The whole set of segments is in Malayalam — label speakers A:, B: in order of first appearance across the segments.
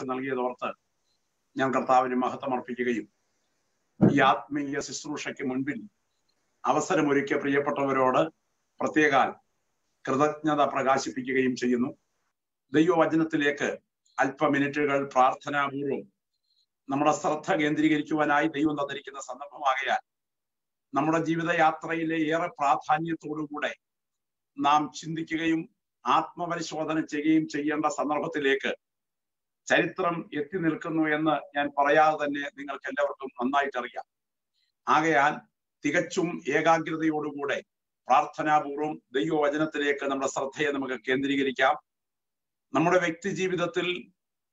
A: നൽകിയതോർത്ത് ഞാൻ കർത്താവിന് മഹത്വമർപ്പിക്കുകയും ഈ ആത്മീയ ശുശ്രൂഷയ്ക്ക് മുൻപിൽ അവസരമൊരുക്കിയ പ്രിയപ്പെട്ടവരോട് പ്രത്യേക കൃതജ്ഞത പ്രകാശിപ്പിക്കുകയും ചെയ്യുന്നു. ദൈവവചനത്തിലേക്ക് അല്പ മിനിറ്റുകൾ പ്രാർത്ഥനാപൂർവം നമ്മുടെ ശ്രദ്ധ കേന്ദ്രീകരിക്കുവാനായി ദൈവം തന്നിരിക്കുന്ന സന്ദർഭമാകയാൽ നമ്മുടെ ജീവിതയാത്രയിലെ ഏറെ പ്രാധാന്യത്തോടുകൂടെ നാം ചിന്തിക്കുകയും ആത്മപരിശോധന ചെയ്യുകയും ചെയ്യേണ്ട സന്ദർഭത്തിലേക്ക് ചരിത്രം എത്തി നിൽക്കുന്നു എന്ന് ഞാൻ പറയാതെ തന്നെ നിങ്ങൾക്ക് എല്ലാവർക്കും നന്നായിട്ട് അറിയാം ആകയാൽ തികച്ചും ഏകാഗ്രതയോടുകൂടെ പ്രാർത്ഥനാപൂർവം ദൈവവചനത്തിലേക്ക് നമ്മുടെ ശ്രദ്ധയെ നമുക്ക് കേന്ദ്രീകരിക്കാം. നമ്മുടെ വ്യക്തി ജീവിതത്തിൽ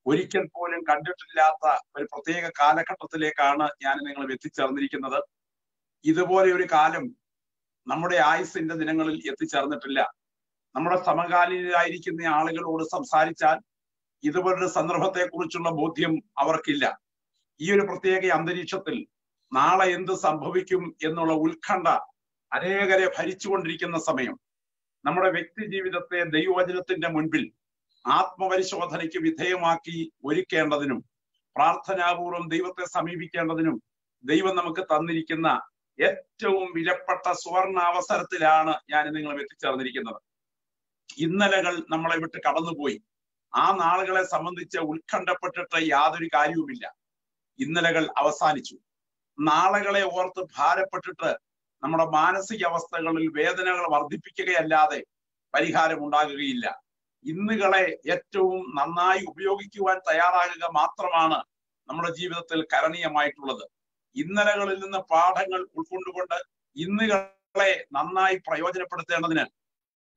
A: ഒരിക്കൽ പോലും കണ്ടിട്ടില്ലാത്ത ഒരു പ്രത്യേക കാലഘട്ടത്തിലേക്കാണ് ഞാൻ നിങ്ങൾ എത്തിച്ചേർന്നിരിക്കുന്നത്. ഇതുപോലെ ഒരു കാലം നമ്മുടെ ആയുസിന്റെ ദിനങ്ങളിൽ എത്തിച്ചേർന്നിട്ടില്ല. നമ്മുടെ സമകാലീനരായിരിക്കുന്ന ആളുകളോട് സംസാരിച്ചാൽ ഇതുപോലൊരു സന്ദർഭത്തെ കുറിച്ചുള്ള ബോധ്യം അവർക്കില്ല. ഈ ഒരു പ്രത്യേക അന്തരീക്ഷത്തിൽ നാളെ എന്ത് സംഭവിക്കും എന്നുള്ള ഉത്കണ്ഠ അനേകരെ ഭരിച്ചുകൊണ്ടിരിക്കുന്ന സമയം. നമ്മുടെ വ്യക്തി ജീവിതത്തെ ദൈവവചനത്തിന്റെ മുൻപിൽ ആത്മപരിശോധനയ്ക്ക് വിധേയമാക്കി ഒരുക്കേണ്ടതിനും പ്രാർത്ഥനാപൂർവം ദൈവത്തെ സമീപിക്കേണ്ടതിനും ദൈവം നമുക്ക് തന്നിരിക്കുന്ന ഏറ്റവും വിലപ്പെട്ട സുവർണ അവസരത്തിലാണ് ഞാൻ നിങ്ങളും എത്തിച്ചേർന്നിരിക്കുന്നത്. ഇന്നലകൾ നമ്മളെ വിട്ട് കടന്നുപോയി. ആ നാളുകളെ സംബന്ധിച്ച് ഉത്കണ്ഠപ്പെട്ടിട്ട് യാതൊരു കാര്യവുമില്ല. ഇന്നലകൾ അവസാനിച്ചു. നാളുകളെ ഓർത്ത് ഭാരപ്പെട്ടിട്ട് നമ്മുടെ മാനസികാവസ്ഥകളിൽ വേദനകൾ വർദ്ധിപ്പിക്കുകയല്ലാതെ പരിഹാരം ഉണ്ടാകുകയില്ല. ഇന്നുകളെ ഏറ്റവും നന്നായി ഉപയോഗിക്കുവാൻ തയ്യാറാകുക മാത്രമാണ് നമ്മുടെ ജീവിതത്തിൽ കരണീയമായിട്ടുള്ളത്. ഇന്നലകളിൽ നിന്ന് പാഠങ്ങൾ ഉൾക്കൊണ്ടുകൊണ്ട് ഇന്നുകളെ നന്നായി പ്രയോജനപ്പെടുത്തേണ്ടതിന്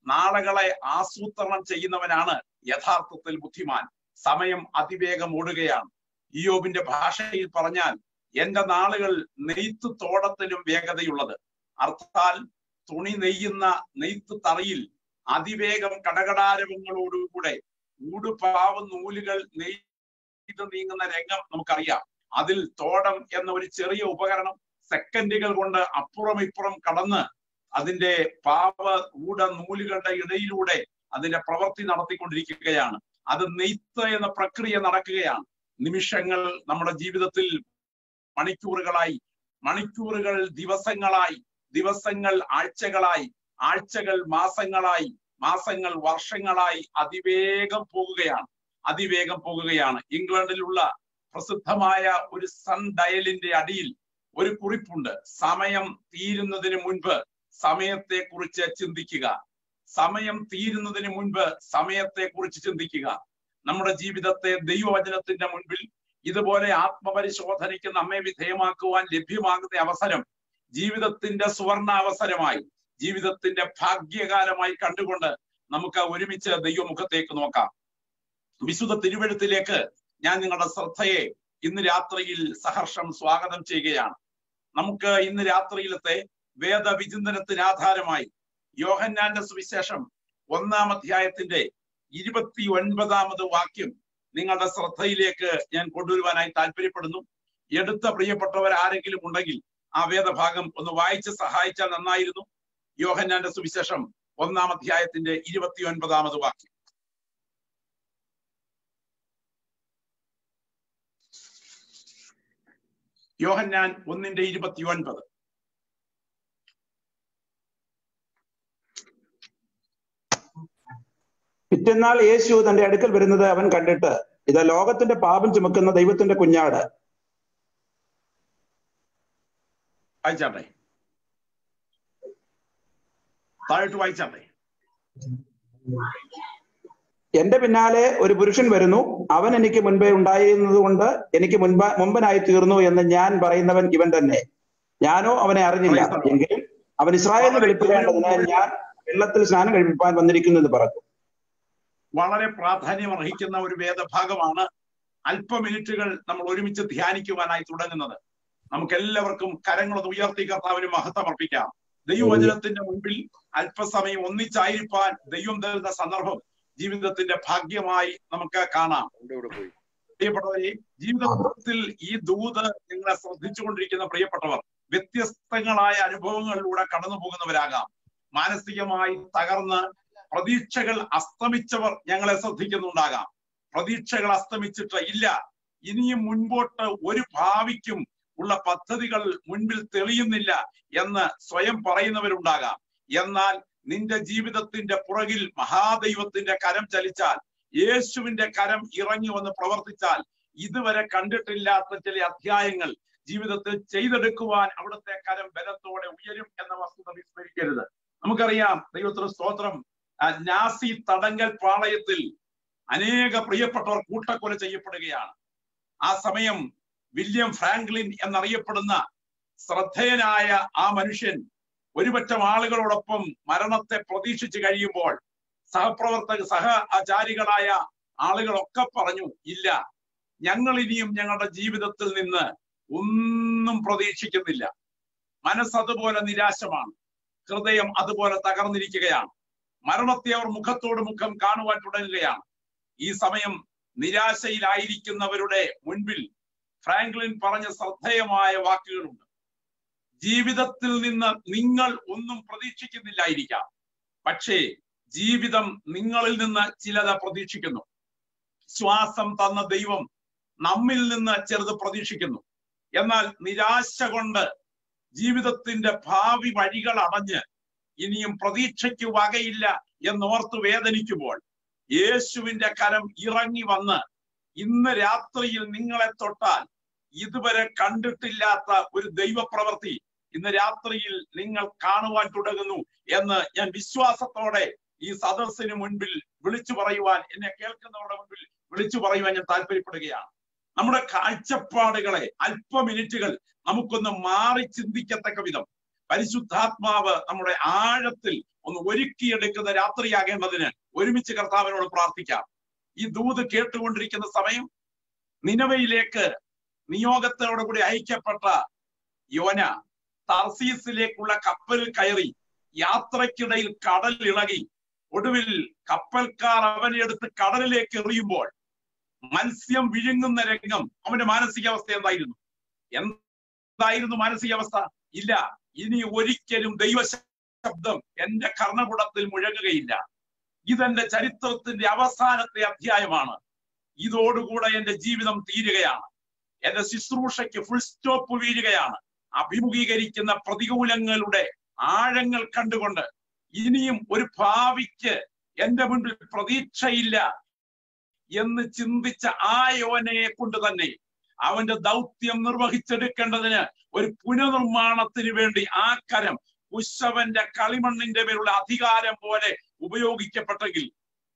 A: നാളുകളെ ആസൂത്രണം ചെയ്യുന്നവനാണ് യഥാർത്ഥത്തിൽ ബുദ്ധിമാൻ. സമയം അതിവേഗം ഓടുകയാണ്. ഇയോബിന്റെ ഭാഷയിൽ പറഞ്ഞാൽ എന്റെ നാളുകൾ നെയ്ത്ത് തോടത്തിലും വേഗതയുള്ളത്. അർത്ഥാൽ തുണി നെയ്യുന്ന നെയ്ത്ത് തറയിൽ അതിവേഗം കടകടാരവങ്ങളോടുകൂടെ ഊടുപാവ് നൂലുകൾ നെയ്ത് നീങ്ങുന്ന രംഗം നമുക്കറിയാം. അതിൽ തോടം എന്ന ഒരു ചെറിയ ഉപകരണം സെക്കൻഡുകൾ കൊണ്ട് അപ്പുറം ഇപ്പുറം കടന്ന് അതിന്റെ പാവ ഊട നൂലുകളുടെ ഇടയിലൂടെ അതിന്റെ പ്രവൃത്തി നടത്തിക്കൊണ്ടിരിക്കുകയാണ്. അത് നെയ്ത്ത് എന്ന പ്രക്രിയ നടക്കുകയാണ്. നിമിഷങ്ങൾ നമ്മുടെ ജീവിതത്തിൽ മണിക്കൂറുകളായി മണിക്കൂറുകൾ ദിവസങ്ങളായി ദിവസങ്ങൾ ആഴ്ചകളായി ആഴ്ചകൾ മാസങ്ങളായി മാസങ്ങൾ വർഷങ്ങളായി അതിവേഗം പോകുകയാണ്. അതിവേഗം പോകുകയാണ്. ഇംഗ്ലണ്ടിലുള്ള പ്രസിദ്ധമായ ഒരു സൺ ഡയലിന്റെ അടിയിൽ ഒരു കുറിപ്പുണ്ട്. സമയം തീരുന്നതിന് മുൻപ് സമയത്തെ കുറിച്ച് ചിന്തിക്കുക. സമയം തീരുന്നതിന് മുൻപ് സമയത്തെ കുറിച്ച് ചിന്തിക്കുക. നമ്മുടെ ജീവിതത്തെ ദൈവവചനത്തിന്റെ മുൻപിൽ ഇതുപോലെ ആത്മപരിശോധനയ്ക്ക് നമ്മെ വിധേയമാക്കുവാൻ ലഭ്യമാകുന്ന അവസരം ജീവിതത്തിന്റെ സുവർണ അവസരമായി ജീവിതത്തിന്റെ ഭാഗ്യകാലമായി കണ്ടുകൊണ്ട് നമുക്ക് ഒരുമിച്ച് ദൈവമുഖത്തേക്ക് നോക്കാം. വിശുദ്ധ തിരുവഴുത്തിലേക്ക് ഞാൻ നിങ്ങളുടെ ശ്രദ്ധയെ ഇന്ന് രാത്രിയിൽ സഹർഷം സ്വാഗതം ചെയ്യുകയാണ്. നമുക്ക് ഇന്ന് രാത്രിയിലത്തെ വേദവിചിന്തനത്തിന് ആധാരമായി യോഹന്നാന്റെ സുവിശേഷം ഒന്നാം അധ്യായത്തിന്റെ ഇരുപത്തി ഒൻപതാമത് വാക്യം നിങ്ങളുടെ ശ്രദ്ധയിലേക്ക് ഞാൻ കൊണ്ടുവരുവാനായി താല്പര്യപ്പെടുന്നു. എടുത്ത പ്രിയപ്പെട്ടവർ ആരെങ്കിലും ഉണ്ടെങ്കിൽ ആ വേദഭാഗം ഒന്ന് വായിച്ച് സഹായിച്ചാൽ നന്നായിരുന്നു. യോഹന്നാന്റെ സുവിശേഷം ഒന്നാം അധ്യായത്തിന്റെ ഇരുപത്തി ഒൻപതാമത് വാക്യം. യോഹന്നാൻ ഒന്നിന്റെ ഇരുപത്തി ഒൻപത്
B: പിറ്റന്നാൾ യേശു തന്റെ അടുക്കൽ വരുന്നത് അവൻ കണ്ടിട്ട് ഇത് ലോകത്തിന്റെ പാപം ചുമക്കുന്ന ദൈവത്തിന്റെ കുഞ്ഞാട്.
A: വായിച്ചാട്ടെ താഴോട്ട് വായിച്ചാട്ടെ
B: എന്റെ പിന്നാലെ ഒരു പുരുഷൻ വരുന്നു. അവൻ എനിക്ക് മുൻപേ ഉണ്ടായിരുന്നത് കൊണ്ട് എനിക്ക് മുൻപ് മുമ്പനായി തീർന്നു എന്ന് ഞാൻ പറയുന്നവൻ ഇവൻ തന്നെ. ഞാനോ അവനെ അറിഞ്ഞില്ല. എങ്കിലും അവൻ ഇസ്രായേലിനെ വെളിപ്പെടേണ്ടതിന് ഞാൻ വെള്ളത്തിൽ സ്നാനം കഴിപ്പിക്കാൻ വന്നിരിക്കുന്നു എന്ന് പറഞ്ഞു.
A: വളരെ പ്രാധാന്യം അർഹിക്കുന്ന ഒരു വേദഭാഗമാണ് അല്പ മിനിറ്റുകൾ നമ്മൾ ഒരുമിച്ച് ധ്യാനിക്കുവാനായി തുടങ്ങുന്നത്. നമുക്ക് എല്ലാവർക്കും കരങ്ങളൊന്ന് ഉയർത്തി കർത്താവിന് മഹത്വം അർപ്പിക്കാം. ദൈവവചനത്തിന്റെ മുമ്പിൽ അല്പസമയം ഒന്നിച്ചായിരിക്കാൻ ദൈവം തരുന്ന സന്ദർഭം ജീവിതത്തിന്റെ ഭാഗ്യമായി നമുക്ക് കാണാം. പ്രിയപ്പെട്ടവരെ ജീവിതത്തിൽ ഈ ദൂത് നിങ്ങളെ ശ്രദ്ധിച്ചുകൊണ്ടിരിക്കുന്ന പ്രിയപ്പെട്ടവർ വ്യത്യസ്തങ്ങളായ അനുഭവങ്ങളിലൂടെ കടന്നു പോകുന്നവരാകാം മാനസികമായി തകർന്ന് പ്രതീക്ഷകൾ അസ്തമിച്ചവർ ഞങ്ങളെ ശ്രദ്ധിക്കുന്നുണ്ടാകാം. പ്രതീക്ഷകൾ അസ്തമിച്ചിട്ട് ഇല്ല. ഇനിയും മുൻപോട്ട് ഒരു ഭാവിക്കും ഉള്ള പദ്ധതികൾ മുൻപിൽ തെളിയുന്നില്ല എന്ന് സ്വയം പറയുന്നവരുണ്ടാകാം. എന്നാൽ നിന്റെ ജീവിതത്തിന്റെ പുറകിൽ മഹാദൈവത്തിന്റെ കരം ചലിച്ചാൽ യേശുവിന്റെ കരം ഇറങ്ങി വന്ന് പ്രവർത്തിച്ചാൽ ഇതുവരെ കണ്ടിട്ടില്ലാത്ത ചില അധ്യായങ്ങൾ ജീവിതത്തിൽ ചെയ്തെടുക്കുവാൻ അവിടുത്തെ കരം ബലത്തോടെ ഉയരും എന്ന വസ്തുത വിസ്മരിക്കരുത്. നമുക്കറിയാം ദൈവത്തിന് സ്തോത്രം. നാസി തടങ്കൽ പാളയത്തിൽ അനേക പ്രിയപ്പെട്ടവർ കൂട്ടക്കൊല ചെയ്യപ്പെടുകയാണ്. ആ സമയം വില്യം ഫ്രാങ്ക്ലിൻ എന്നറിയപ്പെടുന്ന ശ്രദ്ധേയനായ ആ മനുഷ്യൻ ഒരുപറ്റം ആളുകളോടൊപ്പം മരണത്തെ പ്രതീക്ഷിച്ചു കഴിയുമ്പോൾ സഹപ്രവർത്തക സഹ ആചാരികളായ ആളുകളൊക്കെ പറഞ്ഞു ഇല്ല ഞങ്ങൾ ഇനിയും ഞങ്ങളുടെ ജീവിതത്തിൽ നിന്ന് ഒന്നും പ്രതീക്ഷിക്കുന്നില്ല. മനസ്സതുപോലെ നിരാശമാണ്. ഹൃദയം അതുപോലെ തകർന്നിരിക്കുകയാണ്. മരണത്തെ അവർ മുഖത്തോട് മുഖം കാണുവാൻ തുടങ്ങുകയാണ്. ഈ സമയം നിരാശയിലായിരിക്കുന്നവരുടെ മുൻപിൽ ഫ്രാങ്ക്ലിൻ പറഞ്ഞ ശ്രദ്ധേയമായ വാക്കുകളുണ്ട്. ജീവിതത്തിൽ നിന്ന് നിങ്ങൾ ഒന്നും പ്രതീക്ഷിക്കുന്നില്ലായിരിക്കാം. പക്ഷേ ജീവിതം നിങ്ങളിൽ നിന്ന് ചിലത് പ്രതീക്ഷിക്കുന്നു. ശ്വാസം തന്ന ദൈവം നമ്മിൽ നിന്ന് ചെറുത് പ്രതീക്ഷിക്കുന്നു. എന്നാൽ നിരാശ കൊണ്ട് ജീവിതത്തിന്റെ ഭാവി വഴികൾ അടഞ്ഞ് ഇനിയും പ്രതീക്ഷയ്ക്ക് വകയില്ല എന്നോർത്ത് വേദനിക്കുമ്പോൾ യേശുവിന്റെ കരം ഇറങ്ങി വന്ന് ഇന്ന് രാത്രിയിൽ നിങ്ങളെ തൊട്ടാൽ ഇതുവരെ കണ്ടിട്ടില്ലാത്ത ഒരു ദൈവപ്രവൃത്തി ഇന്ന് രാത്രിയിൽ നിങ്ങൾ കാണുവാൻ തുടങ്ങുന്നു എന്ന് ഞാൻ വിശ്വാസത്തോടെ ഈ സദസ്സിന് മുൻപിൽ വിളിച്ചു പറയുവാൻ എന്നെ കേൾക്കുന്നവരുടെ മുൻപിൽ വിളിച്ചു പറയുവാൻ ഞാൻ താല്പര്യപ്പെടുകയാണ്. നമ്മുടെ കാഴ്ചപ്പാടുകളെ അല്പ മിനിറ്റുകൾ നമുക്കൊന്ന് മാറി ചിന്തിക്കത്തക്ക വിധം പരിശുദ്ധാത്മാവ് നമ്മുടെ ആഴത്തിൽ ഒന്ന് ഒരുക്കിയെടുക്കുന്ന രാത്രിയാകേണ്ടതിന് ഒരുമിച്ച് കർത്താവിനോട് പ്രാർത്ഥിക്കാം. ഈ ദൂത് കേട്ടുകൊണ്ടിരിക്കുന്ന സമയം നിലവയിലേക്ക് നിയോഗത്തോടുകൂടി അയക്കപ്പെട്ട യോന തർസീസിലേക്കുള്ള കപ്പലിൽ കയറി യാത്രക്കിടയിൽ കടൽ ഇളകി ഒടുവിൽ കപ്പൽക്കാർ അവനെ എടുത്ത് കടലിലേക്ക് എറിയുമ്പോൾ മത്സ്യം വിഴുങ്ങുന്ന രംഗം അവന്റെ മാനസികാവസ്ഥ എന്തായിരുന്നു? എന്തായിരുന്നു മാനസികാവസ്ഥ? ഇല്ല. ഇനി ഒരിക്കലും ദൈവശബ്ദം എന്റെ കർണപുടത്തിൽ മുഴങ്ങുകയില്ല. ഇതെന്റെ ചരിത്രത്തിന്റെ അവസാനത്തെ അധ്യായമാണ്. ഇതോടുകൂടെ എന്റെ ജീവിതം തീരുകയാണ്. എന്റെ ശുശ്രൂഷയ്ക്ക് ഫുൾ സ്റ്റോപ്പ് വീഴുകയാണ്. അഭിമുഖീകരിക്കുന്ന പ്രതികൂലങ്ങളുടെ ആഴങ്ങൾ കണ്ടുകൊണ്ട് ഇനിയും ഒരു ഭാവിക്ക് എന്റെ മുൻപിൽ പ്രതീക്ഷയില്ല എന്ന് ചിന്തിച്ച ആ യോനയെ കൊണ്ട് തന്നെ അവന്റെ ദൗത്യം നിർവഹിച്ചെടുക്കേണ്ടതിന് ഒരു പുനർനിർമ്മാണത്തിന് വേണ്ടി ആ കരം കുശവന്റെ കളിമണ്ണിന്റെ മേലുള്ള അധികാരം പോലെ ഉപയോഗിക്കപ്പെട്ടെങ്കിൽ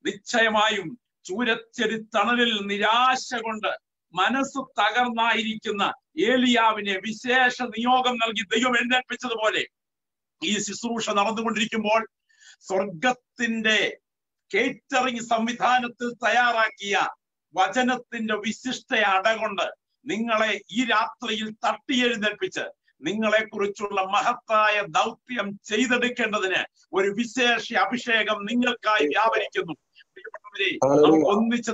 A: നിശ്ചയമായും ചൂരച്ചെടി തണലിൽ നിരാശ കൊണ്ട് മനസ്സ് തകർന്നായിരിക്കുന്ന ഏലിയാവിനെ വിശേഷ നിയോഗം നൽകി ദൈവം എഴുന്നേൽപ്പിച്ചതുപോലെ ഈ ശുശ്രൂഷ നടന്നുകൊണ്ടിരിക്കുമ്പോൾ സ്വർഗത്തിന്റെ കേറ്ററിംഗ് സംവിധാനത്തിൽ തയ്യാറാക്കിയ വചനത്തിന്റെ വിശിഷ്ട അടകൊണ്ട് നിങ്ങളെ ഈ രാത്രിയിൽ തട്ടിയെഴുന്നേൽപ്പിച്ച് നിങ്ങളെ കുറിച്ചുള്ള മഹത്തായ ദൗത്യം ചെയ്തെടുക്കേണ്ടതിന് ഒരു വിശേഷ അഭിഷേകം നിങ്ങൾക്കായി വ്യാപരിക്കുന്നു. നമുക്ക് ഒന്നിച്ച്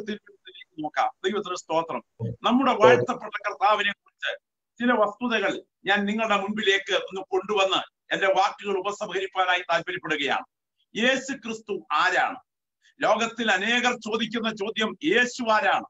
A: നോക്കാം. ദൈവത്തിന് സ്തോത്രം. നമ്മുടെ വാഴ്ത്തപ്പെട്ട കർത്താവിനെ കുറിച്ച് ചില വസ്തുതകൾ ഞാൻ നിങ്ങളുടെ മുൻപിലേക്ക് ഒന്ന് കൊണ്ടുവന്ന് എന്റെ വാക്കുകൾ ഉപസംഹരിപ്പാനായി താല്പര്യപ്പെടുകയാണ്. യേശു ക്രിസ്തു ആരാണ്? ലോകത്തിൽ അനേകർ ചോദിക്കുന്ന ചോദ്യം യേശു ആരാണ്?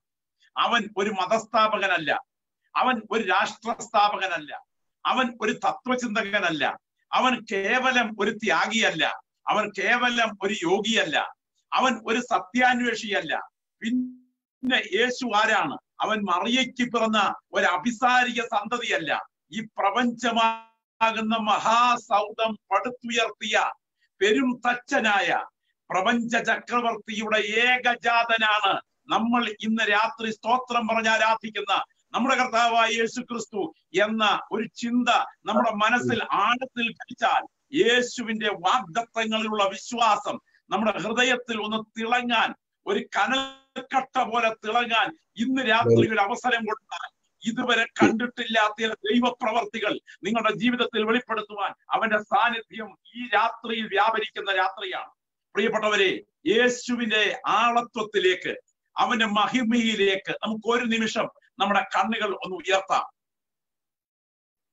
A: അവൻ ഒരു മതസ്ഥാപകനല്ല. അവൻ ഒരു രാഷ്ട്ര സ്ഥാപകനല്ല അവൻ ഒരു തത്വചിന്തകനല്ല. അവൻ കേവലം ഒരു ത്യാഗിയല്ല. അവൻ കേവലം ഒരു യോഗിയല്ല. അവൻ ഒരു സത്യാന്വേഷിയല്ല. പിന്നെ യേശു ആരാണ്? അവൻ മറിയയ്ക്ക് പിറന്ന ഒരു അഭിസാരിക സന്തതിയല്ല. ഈ പ്രപഞ്ചമാകുന്ന മഹാസൗദം പടുത്തുയർത്തിയ പെരും തച്ചനായ പ്രപഞ്ച ചക്രവർത്തിയുടെ ഏകജാതനാണ്. നമ്മൾ ഇന്ന് രാത്രി സ്തോത്രം പറഞ്ഞ് ആരാധിക്കുന്ന നമ്മുടെ കർത്താവായ യേശു ക്രിസ്തു എന്ന ഒരു ചിന്ത നമ്മുടെ മനസ്സിൽ ആഴത്തിൽ കഴിച്ചാൽ യേശുവിന്റെ വാഗ്ദത്തങ്ങളിലുള്ള വിശ്വാസം നമ്മുടെ ഹൃദയത്തിൽ ഒന്ന് തിളങ്ങാൻ ഒരു കനൽക്കട്ട പോലെ തിളങ്ങാൻ ഇന്ന് രാത്രി ഒരു അവസരം കൊടുത്താൽ ഇതുവരെ കണ്ടിട്ടില്ലാത്ത ദൈവപ്രവർത്തികൾ നിങ്ങളുടെ ജീവിതത്തിൽ വെളിപ്പെടുത്തുവാൻ അവന്റെ സാന്നിധ്യം ഈ രാത്രിയിൽ വ്യാപരിക്കുന്ന രാത്രിയാണ്. പ്രിയപ്പെട്ടവരെ യേശുവിന്റെ ആളത്വത്തിലേക്ക് അവന്റെ മഹിമയിലേക്ക് നമുക്ക് ഒരു നിമിഷം നമ്മുടെ കണ്ണുകൾ ഒന്ന് ഉയർത്താം.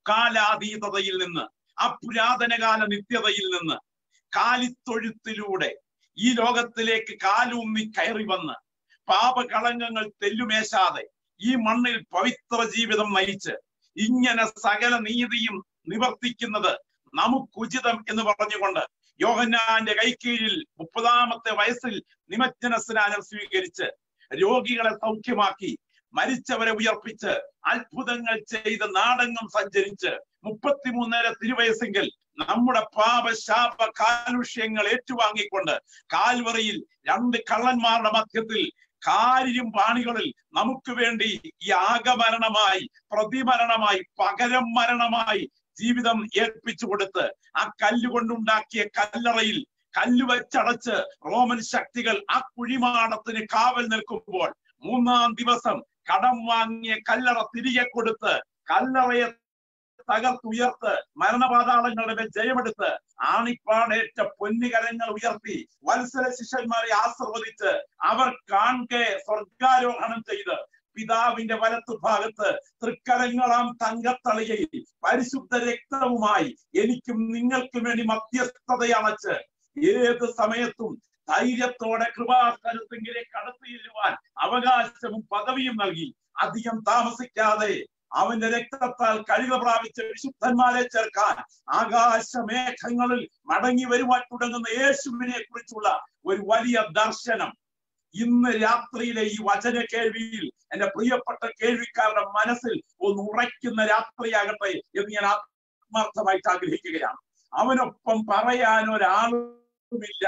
A: കാലാതീതതയിൽ നിന്ന് ആ പുരാതനകാല നിത്യതയിൽ നിന്ന് കാലിത്തൊഴുത്തിലൂടെ ഈ ലോകത്തിലേക്ക് കാലൂന്നി കയറി വന്ന് പാപകളങ്കങ്ങൾ തെല്ലുമേശാതെ ഈ മണ്ണിൽ പവിത്ര ജീവിതം നയിച്ച് ഇങ്ങനെ സകല നീതിയും നിവർത്തിക്കുന്നത് നമുക്കുചിതം എന്ന് പറഞ്ഞുകൊണ്ട് യോഹന്നാന്റെ കൈക്കീഴിൽ മുപ്പതാമത്തെ വയസ്സിൽ നിമജ്ജന സ്നാനം സ്വീകരിച്ച് രോഗികളെ സൗഖ്യമാക്കി മരിച്ചവരെ ഉയർപ്പിച്ച് അത്ഭുതങ്ങൾ ചെയ്ത് നാടെങ്ങും സഞ്ചരിച്ച് മുപ്പത്തിമൂന്നര തിരുവയസ്സെങ്കിൽ നമ്മുടെ പാപശാപ കാലുഷ്യങ്ങൾ ഏറ്റുവാങ്ങിക്കൊണ്ട് കാൽവറിയിൽ രണ്ട് കള്ളന്മാരുടെ മധ്യത്തിൽ കാരിയും പാണികളിൽ നമുക്ക് വേണ്ടി ഈ ആകമരണമായി പ്രതിമരണമായി പകരം മരണമായി ജീവിതം ഏൽപ്പിച്ചു കൊടുത്ത് ആ കല്ലുകൊണ്ടുണ്ടാക്കിയ കല്ലറയിൽ കല്ല് വെച്ചടച്ച് റോമൻ ശക്തികൾ ആ കുഴിമാടത്തിന് കാവൽ നിൽക്കുമ്പോൾ മൂന്നാം ദിവസം കടം വാങ്ങിയ കല്ലറ തിരികെ കൊടുത്ത് കല്ലറയെ തകർത്തുയർത്ത് മരണപാതാളങ്ങളുടെ ജയമെടുത്ത് ആണിപ്പാടേറ്റ പൊന്നുകരങ്ങൾ ഉയർത്തി വത്സര ശിഷ്യന്മാരെ ആശീർവദിച്ച് അവർ കാണെ സ്വർഗാരോഹണം ചെയ്ത് പിതാവിന്റെ വലത്തു ഭാഗത്ത് തൃക്കരങ്ങളാം തങ്കത്തളികയിൽ പരിശുദ്ധ രക്തവുമായി എനിക്കും നിങ്ങൾക്കും വേണ്ടി മധ്യസ്ഥതയണച്ച് ഏത് സമയത്തും ധൈര്യത്തോടെ കൃപാകരത്തെങ്കിലേക്ക് കടത്തിയിരുവാൻ അവകാശവും പദവിയും നൽകി. അധികം താമസിക്കാതെ അവന്റെ രക്തത്താൽ കഴിവ് പ്രാപിച്ച വിശുദ്ധന്മാരെ ചേർക്കാൻ ആകാശമേഘങ്ങളിൽ മടങ്ങി വരുവാൻ തുടങ്ങുന്ന യേശുവിനെ കുറിച്ചുള്ള ഒരു വലിയ ദർശനം. ഇന്ന് രാത്രിയിലെ ഈ വചന കേൾവിയിൽ എന്റെ പ്രിയപ്പെട്ട കേൾവിക്കാരുടെ മനസ്സിൽ ഒന്ന് ഉറയ്ക്കുന്ന രാത്രിയാകട്ടെ എന്ന് ഞാൻ ആത്മാർത്ഥമായിട്ട് ആഗ്രഹിക്കുകയാണ്. അവനൊപ്പം പറയാൻ ഒരാളുമില്ല.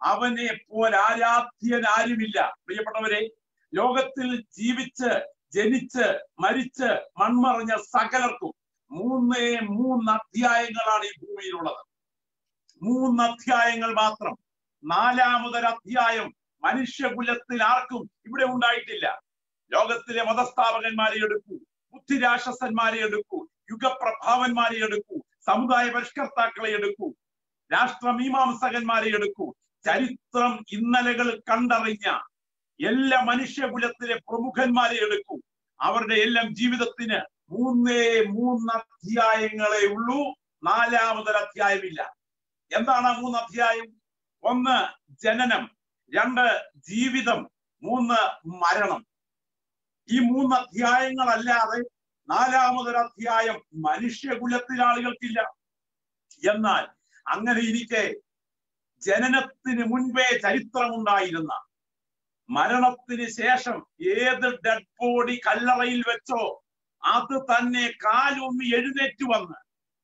A: അവനെ പോൽ ആരാധ്യൻ ആരുമില്ല. പ്രിയപ്പെട്ടവരെ ലോകത്തിൽ ജീവിച്ച് ജനിച്ച് മരിച്ച് മൺമറഞ്ഞ സകലർക്കും മൂന്നേ മൂന്ന് അധ്യായങ്ങളാണ് ഈ ഭൂമിയിലുള്ളത്. മൂന്ന് അധ്യായങ്ങൾ മാത്രം. നാലാമതൊരു അധ്യായം മനുഷ്യകുലത്തിൽ ആർക്കും ഇവിടെ ഉണ്ടായിട്ടില്ല. ലോകത്തിലെ മതസ്ഥാപകന്മാരെ എടുക്കൂ ബുദ്ധിരാക്ഷസന്മാരെ എടുക്കൂ യുഗപ്രഭാവന്മാരെ എടുക്കൂ സമുദായ പരിഷ്കർത്താക്കളെ എടുക്കൂ രാഷ്ട്രമീമാംസകന്മാരെ എടുക്കൂ ചരിത്രം ഇന്നലകൾ കണ്ടറിഞ്ഞ എല്ലാ മനുഷ്യകുലത്തിലെ പ്രമുഖന്മാരെ എടുക്കൂ. അവരുടെ എല്ലാം ജീവിതത്തിന് മൂന്നേ മൂന്ന് അധ്യായങ്ങളെ ഉള്ളൂ. നാലാമതൊരു അധ്യായമില്ല. എന്താണ് മൂന്ന് അധ്യായം? ഒന്ന് ജനനം രണ്ട് ജീവിതം മൂന്ന് മരണം. ഈ മൂന്ന് അധ്യായങ്ങളല്ലാതെ നാലാമതൊരു അധ്യായം മനുഷ്യകുലത്തിലെ ആളുകൾക്കില്ല. എന്നാൽ അങ്ങനെ ഇരിക്കെ ജനനത്തിന് മുൻപേ ചരിത്രമുണ്ടായിരുന്ന മരണത്തിന് ശേഷം ഏത് ഡെഡ് ബോഡി കല്ലറയിൽ വെച്ചോ അത് തന്നെ കാലൊന്ന് എഴുന്നേറ്റ് വന്ന്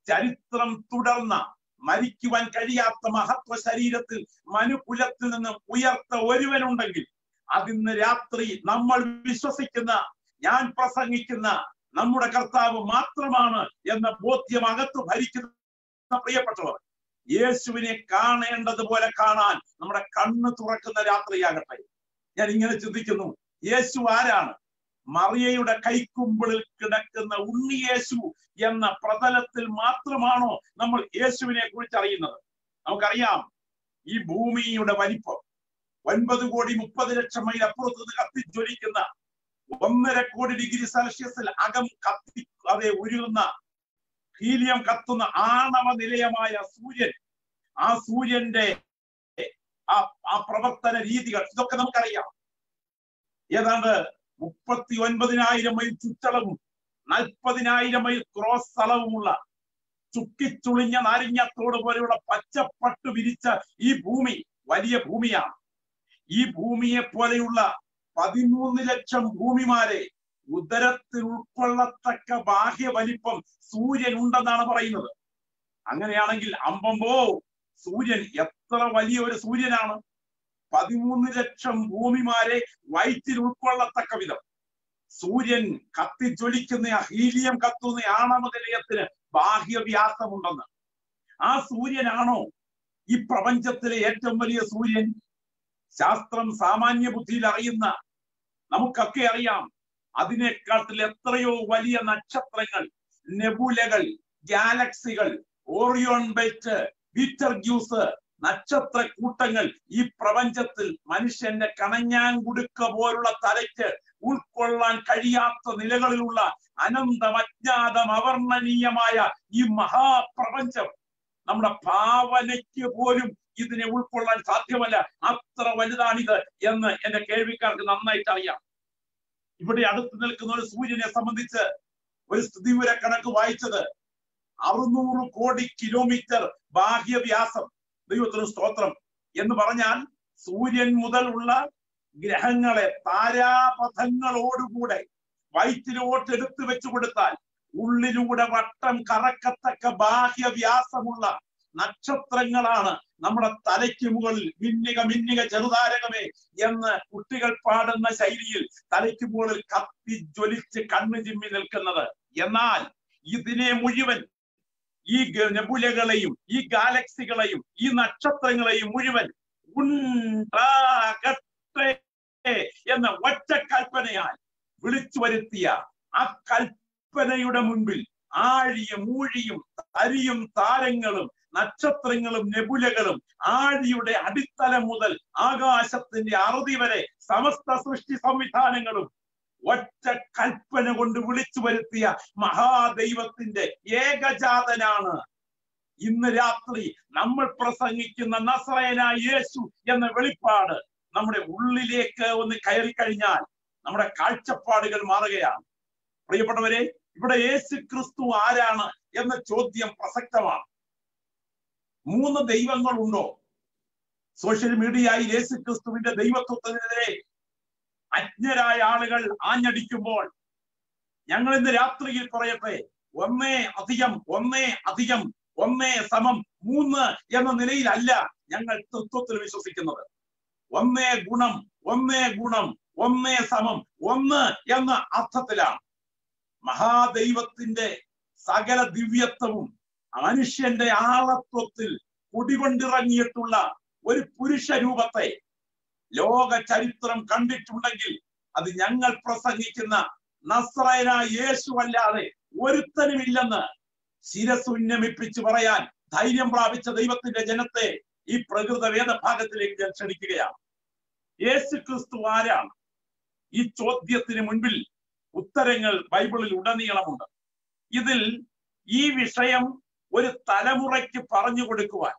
A: ചരിത്രം തുടർന്ന മരിക്കുവാൻ കഴിയാത്ത മഹത്വ ശരീരത്തിൽ മനുകുലത്തിൽ നിന്ന് ഉയർത്ത ഒരുവനുണ്ടെങ്കിൽ അതിന്ന് രാത്രി നമ്മൾ വിശ്വസിക്കുന്ന ഞാൻ പ്രസംഗിക്കുന്ന നമ്മുടെ കർത്താവ് മാത്രമാണ് എന്ന ബോധ്യം അകത്ത് ഭരിക്കുന്ന പ്രിയപ്പെട്ടവർ യേശുവിനെ കാണേണ്ടതുപോലെ കാണാൻ നമ്മുടെ കണ്ണ് തുറക്കുന്ന രാത്രിയാകട്ടെ. ഞാൻ ഇങ്ങനെ ചിന്തിക്കുന്നു. യേശു ആരാണ്? മറിയയുടെ കൈക്കുമ്പിളിൽ കിടക്കുന്ന ഉണ്ണി യേശു എന്ന പ്രതലത്തിൽ മാത്രമാണോ നമ്മൾ യേശുവിനെ കുറിച്ച് അറിയുന്നത്? നമുക്കറിയാം. ഈ ഭൂമിയുടെ വലിപ്പം ഒൻപത് കോടി മുപ്പത് ലക്ഷം മൈൽ അപ്പുറത്ത് നിന്ന് കത്തിജ്വലിക്കുന്ന ഒന്നര കോടി ഡിഗ്രി സെൽഷ്യസിൽ അകം കത്തി അതെ ഉരുകുന്ന ഹീലിയം കത്തുന്ന ആണവ നിലയമായ സൂര്യൻ ആ സൂര്യന്റെ ആ ആ പ്രവർത്തന രീതികൾ ഇതൊക്കെ നമുക്കറിയാം. ഏതാണ്ട് മുപ്പത്തി ഒൻപതിനായിരം മൈൽ ചുറ്റളവും നാൽപ്പതിനായിരം മൈൽ ക്രോസ് സ്ഥലവുമുള്ള ചുക്കിച്ചുളിഞ്ഞ നാരിഞ്ഞത്തോട് പോലെയുള്ള പച്ചപ്പട്ട് വിരിച്ച ഈ ഭൂമി വലിയ ഭൂമിയാണ്. ഈ ഭൂമിയെ പോലെയുള്ള പതിമൂന്ന് ലക്ഷം ഭൂമിമാരെ ഉദരത്തിൽ ഉൾക്കൊള്ളത്തക്ക ബാഹ്യ വലിപ്പം സൂര്യൻ ഉണ്ടെന്നാണ് പറയുന്നത്. അങ്ങനെയാണെങ്കിൽ അമ്പമ്പോ സൂര്യൻ എത്ര വലിയ ഒരു സൂര്യനാണ്? പതിമൂന്ന് ലക്ഷം ഭൂമിമാരെ വയറ്റിൽ ഉൾക്കൊള്ളത്തക്ക വിധം. സൂര്യൻ കത്തിജ്വലിക്കുന്ന ഹീലിയം കത്തുന്ന ആണവ നിലയത്തിന് ബാഹ്യവ്യാസമുണ്ടെന്ന്. ആ സൂര്യനാണോ ഈ പ്രപഞ്ചത്തിലെ ഏറ്റവും വലിയ സൂര്യൻ? ശാസ്ത്രം സാമാന്യ ബുദ്ധിയിൽ അറിയുന്ന നമുക്കൊക്കെ അറിയാം അതിനെക്കാട്ടിൽ എത്രയോ വലിയ നക്ഷത്രങ്ങൾ നെബുലകൾ ഗാലക്സികൾ ഓറിയോൺ ബെൽറ്റ് ബീറ്റർഗ്യൂസ് നക്ഷത്ര കൂട്ടങ്ങൾ ഈ പ്രപഞ്ചത്തിൽ മനുഷ്യന്റെ കണഞ്ഞാൻ കുടുക്ക പോലുള്ള തലയ്ക്ക് ഉൾക്കൊള്ളാൻ കഴിയാത്ത നിലകളിലുള്ള അനന്തം അജ്ഞാതം അവർണനീയമായ ഈ മഹാപ്രപഞ്ചം നമ്മുടെ ഭാവനയ്ക്ക് പോലും ഇതിനെ ഉൾക്കൊള്ളാൻ സാധ്യമല്ല. അത്ര വലുതാണിത് എന്ന് എന്റെ കേൾവിക്കാർക്ക് നന്നായിട്ട് അറിയാം ഇവിടെ അടുത്ത് നിൽക്കുന്ന ഒരു സൂര്യനെ സംബന്ധിച്ച് ഒരു സ്ഥിതിവിവര കണക്ക് വായിച്ചത് അറുന്നൂറ് കോടി കിലോമീറ്റർ ബാഹ്യവ്യാസം. ദൈവത്തിന് സ്തോത്രം. എന്ന് പറഞ്ഞാൽ സൂര്യൻ മുതൽ ഉള്ള ഗ്രഹങ്ങളെ താരാപഥങ്ങളോടുകൂടെ വയറ്റിലോട്ട് എടുത്തു വെച്ചു കൊടുത്താൽ ഉള്ളിലൂടെ വട്ടം കറക്കത്തക്ക ബാഹ്യവ്യാസമുള്ള നക്ഷത്രങ്ങളാണ് നമ്മുടെ തലയ്ക്ക് മുകളിൽ മിന്നിക മിന്നിക ചെറുതാരകമേ എന്ന് കുട്ടികൾ പാടുന്ന ശൈലിയിൽ തലയ്ക്ക് മുകളിൽ കത്തി ജ്വലിച്ച് കണ്ണു ചിമ്മി നിൽക്കുന്നത്. എന്നാൽ ഇതിനെ മുഴുവൻ ഈ നെബുലകളെയും ഈ ഗാലക്സികളെയും ഈ നക്ഷത്രങ്ങളെയും മുഴുവൻ എന്ന ഒറ്റ കൽപ്പനയാൽ വിളിച്ചു വരുത്തിയ ആ കൽപ്പനയുടെ മുൻപിൽ ആഴിയും ഊഴിയും അരിയും താരങ്ങളും നക്ഷത്രങ്ങളും നെബുലകളും ആഴിയുടെ അടിത്തലം മുതൽ ആകാശത്തിന്റെ അറുതി വരെ സമസ്ത സൃഷ്ടി സംവിധാനങ്ങളും ഒറ്റ കൽപ്പന കൊണ്ട് വിളിച്ചു വരുത്തിയ മഹാദൈവത്തിന്റെ ഏകജാതനാണ്. ഇന്ന് രാത്രി നമ്മൾ പ്രസംഗിക്കുന്ന നസ്രയനായ യേശു എന്ന വെളിപ്പാട് നമ്മുടെ ഉള്ളിലേക്ക് ഒന്ന് കയറി കഴിഞ്ഞാൽ നമ്മുടെ കാഴ്ചപ്പാടുകൾ മാറുകയാണ്. പ്രിയപ്പെട്ടവരെ ഇവിടെ യേശു ക്രിസ്തു ആരാണ് എന്ന ചോദ്യം പ്രസക്തമാണ്. മൂന്ന് ദൈവങ്ങളുണ്ടോ? സോഷ്യൽ മീഡിയയിൽ യേശു ക്രിസ്തുവിന്റെ ദൈവത്വത്തിനെതിരെ അജ്ഞരായ ആളുകൾ ആഞ്ഞടിക്കുമ്പോൾ ഞങ്ങൾ ഇന്ന് രാത്രിയിൽ പറയട്ടെ ഒന്നേ അധികം ഒന്നേ അധികം ഒന്നേ സമം മൂന്ന് എന്ന നിലയിലല്ല ഞങ്ങൾ തൃത്വത്തിൽ വിശ്വസിക്കുന്നത്. ഒന്നേ ഗുണം ഒന്നേ ഗുണം ഒന്നേ സമം ഒന്ന് എന്ന അർത്ഥത്തിലാണ്. മഹാദൈവത്തിന്റെ സകല ദിവ്യത്വവും മനുഷ്യന്റെ ആളത്വത്തിൽ കുടികൊണ്ടിറങ്ങിയിട്ടുള്ള ഒരു പുരുഷ രൂപത്തെ ലോക ചരിത്രം കണ്ടിട്ടുണ്ടെങ്കിൽ അത് ഞങ്ങൾ പ്രസംഗിക്കുന്ന നസ്രയന യേശു അല്ലാതെ ഒരുത്തനുമില്ലെന്ന് ശിരസുന്നമിപ്പിച്ച് പറയാൻ ധൈര്യം പ്രാപിച്ച ദൈവത്തിന്റെ ജനത്തെ ഈ പ്രകൃത വേദഭാഗത്തിലേക്ക് ഞാൻ ക്ഷണിക്കുകയാണ്. യേശു ക്രിസ്തു ആരാണ്? ഈ ചോദ്യത്തിന് മുൻപിൽ ഉത്തരങ്ങൾ ബൈബിളിൽ ഉടനീളമുണ്ട്. ഇതിൽ ഈ വിഷയം ഒരു തലമുറയ്ക്ക് പറഞ്ഞു കൊടുക്കുവാൻ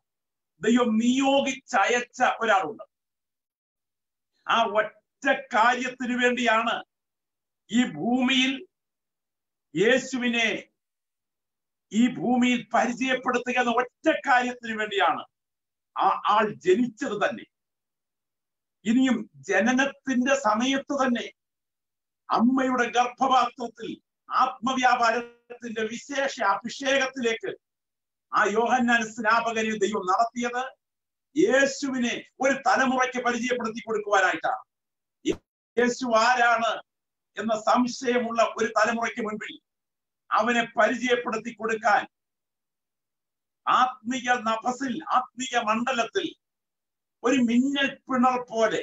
A: ദൈവം നിയോഗിച്ചയച്ച ഒരാളുണ്ട്. ആ ഒറ്റ കാര്യത്തിനു വേണ്ടിയാണ് ഈ ഭൂമിയിൽ യേശുവിനെ ഈ ഭൂമിയിൽ പരിചയപ്പെടുത്തുക എന്ന ഒറ്റ കാര്യത്തിന് വേണ്ടിയാണ് ആ ആൾ ജനിച്ചത് തന്നെ. ഇനിയും ജനനത്തിന്റെ സമയത്ത് തന്നെ അമ്മയുടെ ഗർഭപാത്രത്തിൽ ആത്മവ്യാപാരത്തിന്റെ വിശേഷ അഭിഷേകത്തിലേക്ക് ആ യോഹന്നാൻ സ്നാപകനെ ദൈവം നടത്തിയത്. യേശുവിനെ ഒരു തലമുറയ്ക്ക് പരിചയപ്പെടുത്തി കൊടുക്കുവാനായിട്ടാണ്. യേശു ആരാണ് എന്ന സംശയമുള്ള ഒരു തലമുറയ്ക്ക് മുൻപിൽ അവനെ പരിചയപ്പെടുത്തി കൊടുക്കാൻ ആത്മീയ നഭസിൽ ആത്മീയ മണ്ഡലത്തിൽ ഒരു മിന്നൽ പിണർ പോലെ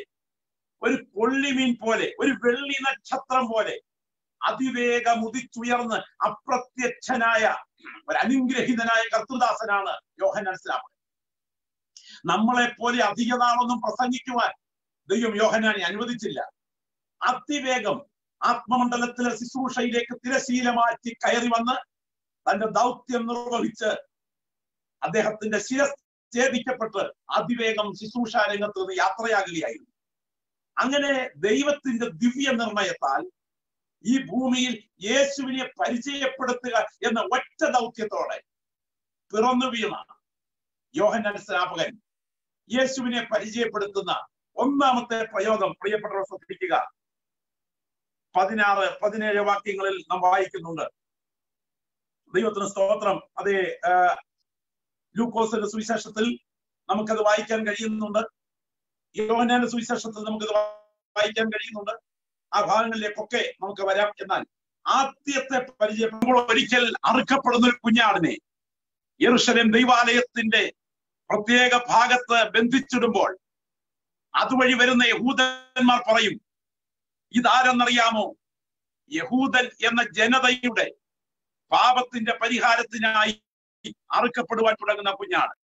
A: ഒരു കൊള്ളിമീൻ പോലെ ഒരു വെള്ളി നക്ഷത്രം പോലെ അതിവേഗം ഉദിച്ചുയർന്ന് അപ്രത്യക്ഷനായ ഒരു അനുഗ്രഹീതനായ കർത്തൃദാസനാണ് യോഹൻ സ്ലാമൻ നമ്മളെ പോലെ അധിക നാളൊന്നും പ്രസംഗിക്കുവാൻ ദൈവം യോഹനാനെ അനുവദിച്ചില്ല. അതിവേഗം ആത്മമണ്ഡലത്തിലെ ശുശ്രൂഷയിലേക്ക് തിരശീല മാറ്റി കയറി വന്ന് തന്റെ ദൗത്യം നിർവഹിച്ച് അദ്ദേഹത്തിന്റെ ശിരസ് ഛേദിക്കപ്പെട്ട് അതിവേഗം ശുശ്രൂഷ രംഗത്ത് യാത്രയാകുകയായിരുന്നു. അങ്ങനെ ദൈവത്തിന്റെ ദിവ്യ നിർണയത്താൽ ഈ ഭൂമിയിൽ യേശുവിനെ പരിചയപ്പെടുത്തുക എന്ന ഒറ്റ ദൗത്യത്തോടെ പിറന്നു വീണ യോഹന്നാൻ സ്നാപകൻ യേശുവിനെ പരിചയപ്പെടുത്തുന്ന ഒന്നാമത്തെ പ്രയോഗം പ്രിയപ്പെട്ടവർ ശ്രദ്ധിക്കുക. പതിനാറ് പതിനേഴ് വാക്യങ്ങളിൽ നാം വായിക്കുന്നുണ്ട്. ദൈവത്തിന് സ്തോത്രം. അതേ ലൂക്കോസിന്റെ സുവിശേഷത്തിൽ നമുക്കത് വായിക്കാൻ കഴിയുന്നുണ്ട്. യോഹനാന്റെ സുവിശേഷത്തിൽ നമുക്കിത് വായിക്കാൻ കഴിയുന്നുണ്ട്. ആ ഭാഗങ്ങളിലേക്കൊക്കെ നമുക്ക് വരാം. എന്നാൽ ആദ്യത്തെ പരിചയപ്പെടുമ്പോൾ ഒരിക്കൽ അറുക്കപ്പെടുന്ന ഒരു കുഞ്ഞാടിനെ യെറുഷലേം ദൈവാലയത്തിന്റെ പ്രത്യേക ഭാഗത്ത് ബന്ധിച്ചിടുമ്പോൾ അതുവഴി വരുന്ന യഹൂദന്മാർ പറയും ഇതാരെന്നറിയാമോ? യഹൂദൻ എന്ന ജനതയുടെ പാപത്തിന്റെ പരിഹാരത്തിനായി അറുക്കപ്പെടുവാൻ തുടങ്ങുന്ന കുഞ്ഞാട്.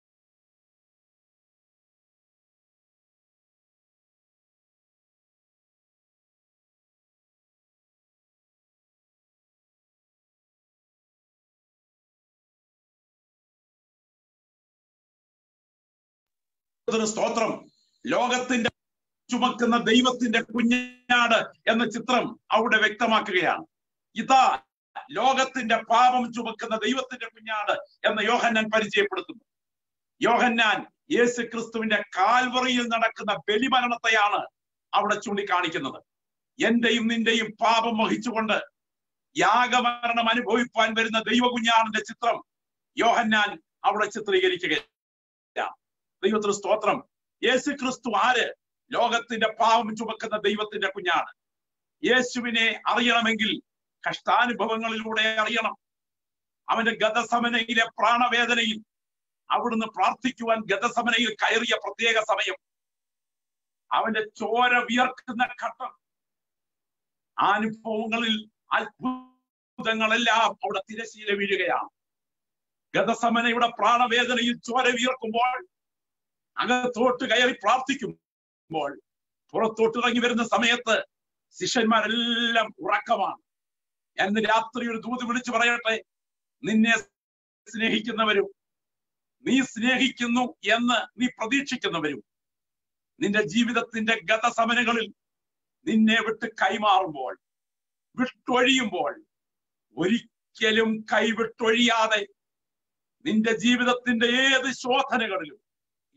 A: ദൈവത്തിന് സ്തോത്രം. ലോകത്തിന്റെ ചുമക്കുന്ന ദൈവത്തിന്റെ കുഞ്ഞാട് എന്ന ചിത്രം അവിടെ വ്യക്തമാക്കുകയാണ്. ഇതാ ലോകത്തിന്റെ പാപം ചുമക്കുന്ന ദൈവത്തിന്റെ കുഞ്ഞാട് എന്ന് യോഹന്നാൻ പരിചയപ്പെടുത്തുന്നു. യോഹന്നാൻ യേശു ക്രിസ്തുവിന്റെ കാൽവറിയിൽ നടക്കുന്ന ബലിമരണത്തെയാണ് അവിടെ ചൂണ്ടിക്കാണിക്കുന്നത്. എന്റെയും നിന്റെയും പാപം വഹിച്ചുകൊണ്ട് യാഗമരണം അനുഭവിപ്പാൻ വരുന്ന ദൈവകുഞ്ഞാടിന്റെ ചിത്രം യോഹന്നാൻ അവിടെ ചിത്രീകരിക്കുകയാണ്. ദൈവത്തിന് സ്തോത്രം. യേശു ക്രിസ്തു ആര്? ലോകത്തിന്റെ പാവം ചുമക്കുന്ന ദൈവത്തിന്റെ കുഞ്ഞാണ്. യേശുവിനെ അറിയണമെങ്കിൽ കഷ്ടാനുഭവങ്ങളിലൂടെ അറിയണം. അവന്റെ ഗതസമനയിലെ പ്രാണവേദനയിൽ അവിടുന്ന് പ്രാർത്ഥിക്കുവാൻ ഗതസമനയിൽ കയറിയ പ്രത്യേക സമയം. അവന്റെ ചോര വിയർക്കുന്ന ഘട്ടം. അനുഭവങ്ങളിൽ അത്ഭുതങ്ങളെല്ലാം അവിടെ തിരശീല വീഴുകയാണ്. ഗതസമനയുടെ പ്രാണവേദനയിൽ ചോര വിയർക്കുമ്പോൾ അകത്തോട്ട് കയറി പ്രാർത്ഥിക്കുമ്പോൾ പുറത്തോട്ട് ഇറങ്ങി വരുന്ന സമയത്ത് ശിഷ്യന്മാരെല്ലാം ഉറക്കമാണ്. എന്ന് രാത്രി ഒരു ദൂത് വിളിച്ചു പറയട്ടെ നിന്നെ സ്നേഹിക്കുന്നവരും നീ സ്നേഹിക്കുന്നു എന്ന് നീ പ്രതീക്ഷിക്കുന്നവരും നിന്റെ ജീവിതത്തിന്റെ ഗതസമനങ്ങളിൽ നിന്നെ വിട്ട് കൈമാറുമ്പോൾ വിട്ടൊഴിയുമ്പോൾ ഒരിക്കലും കൈവിട്ടൊഴിയാതെ നിന്റെ ജീവിതത്തിന്റെ ഏത് ശോധനകളിലും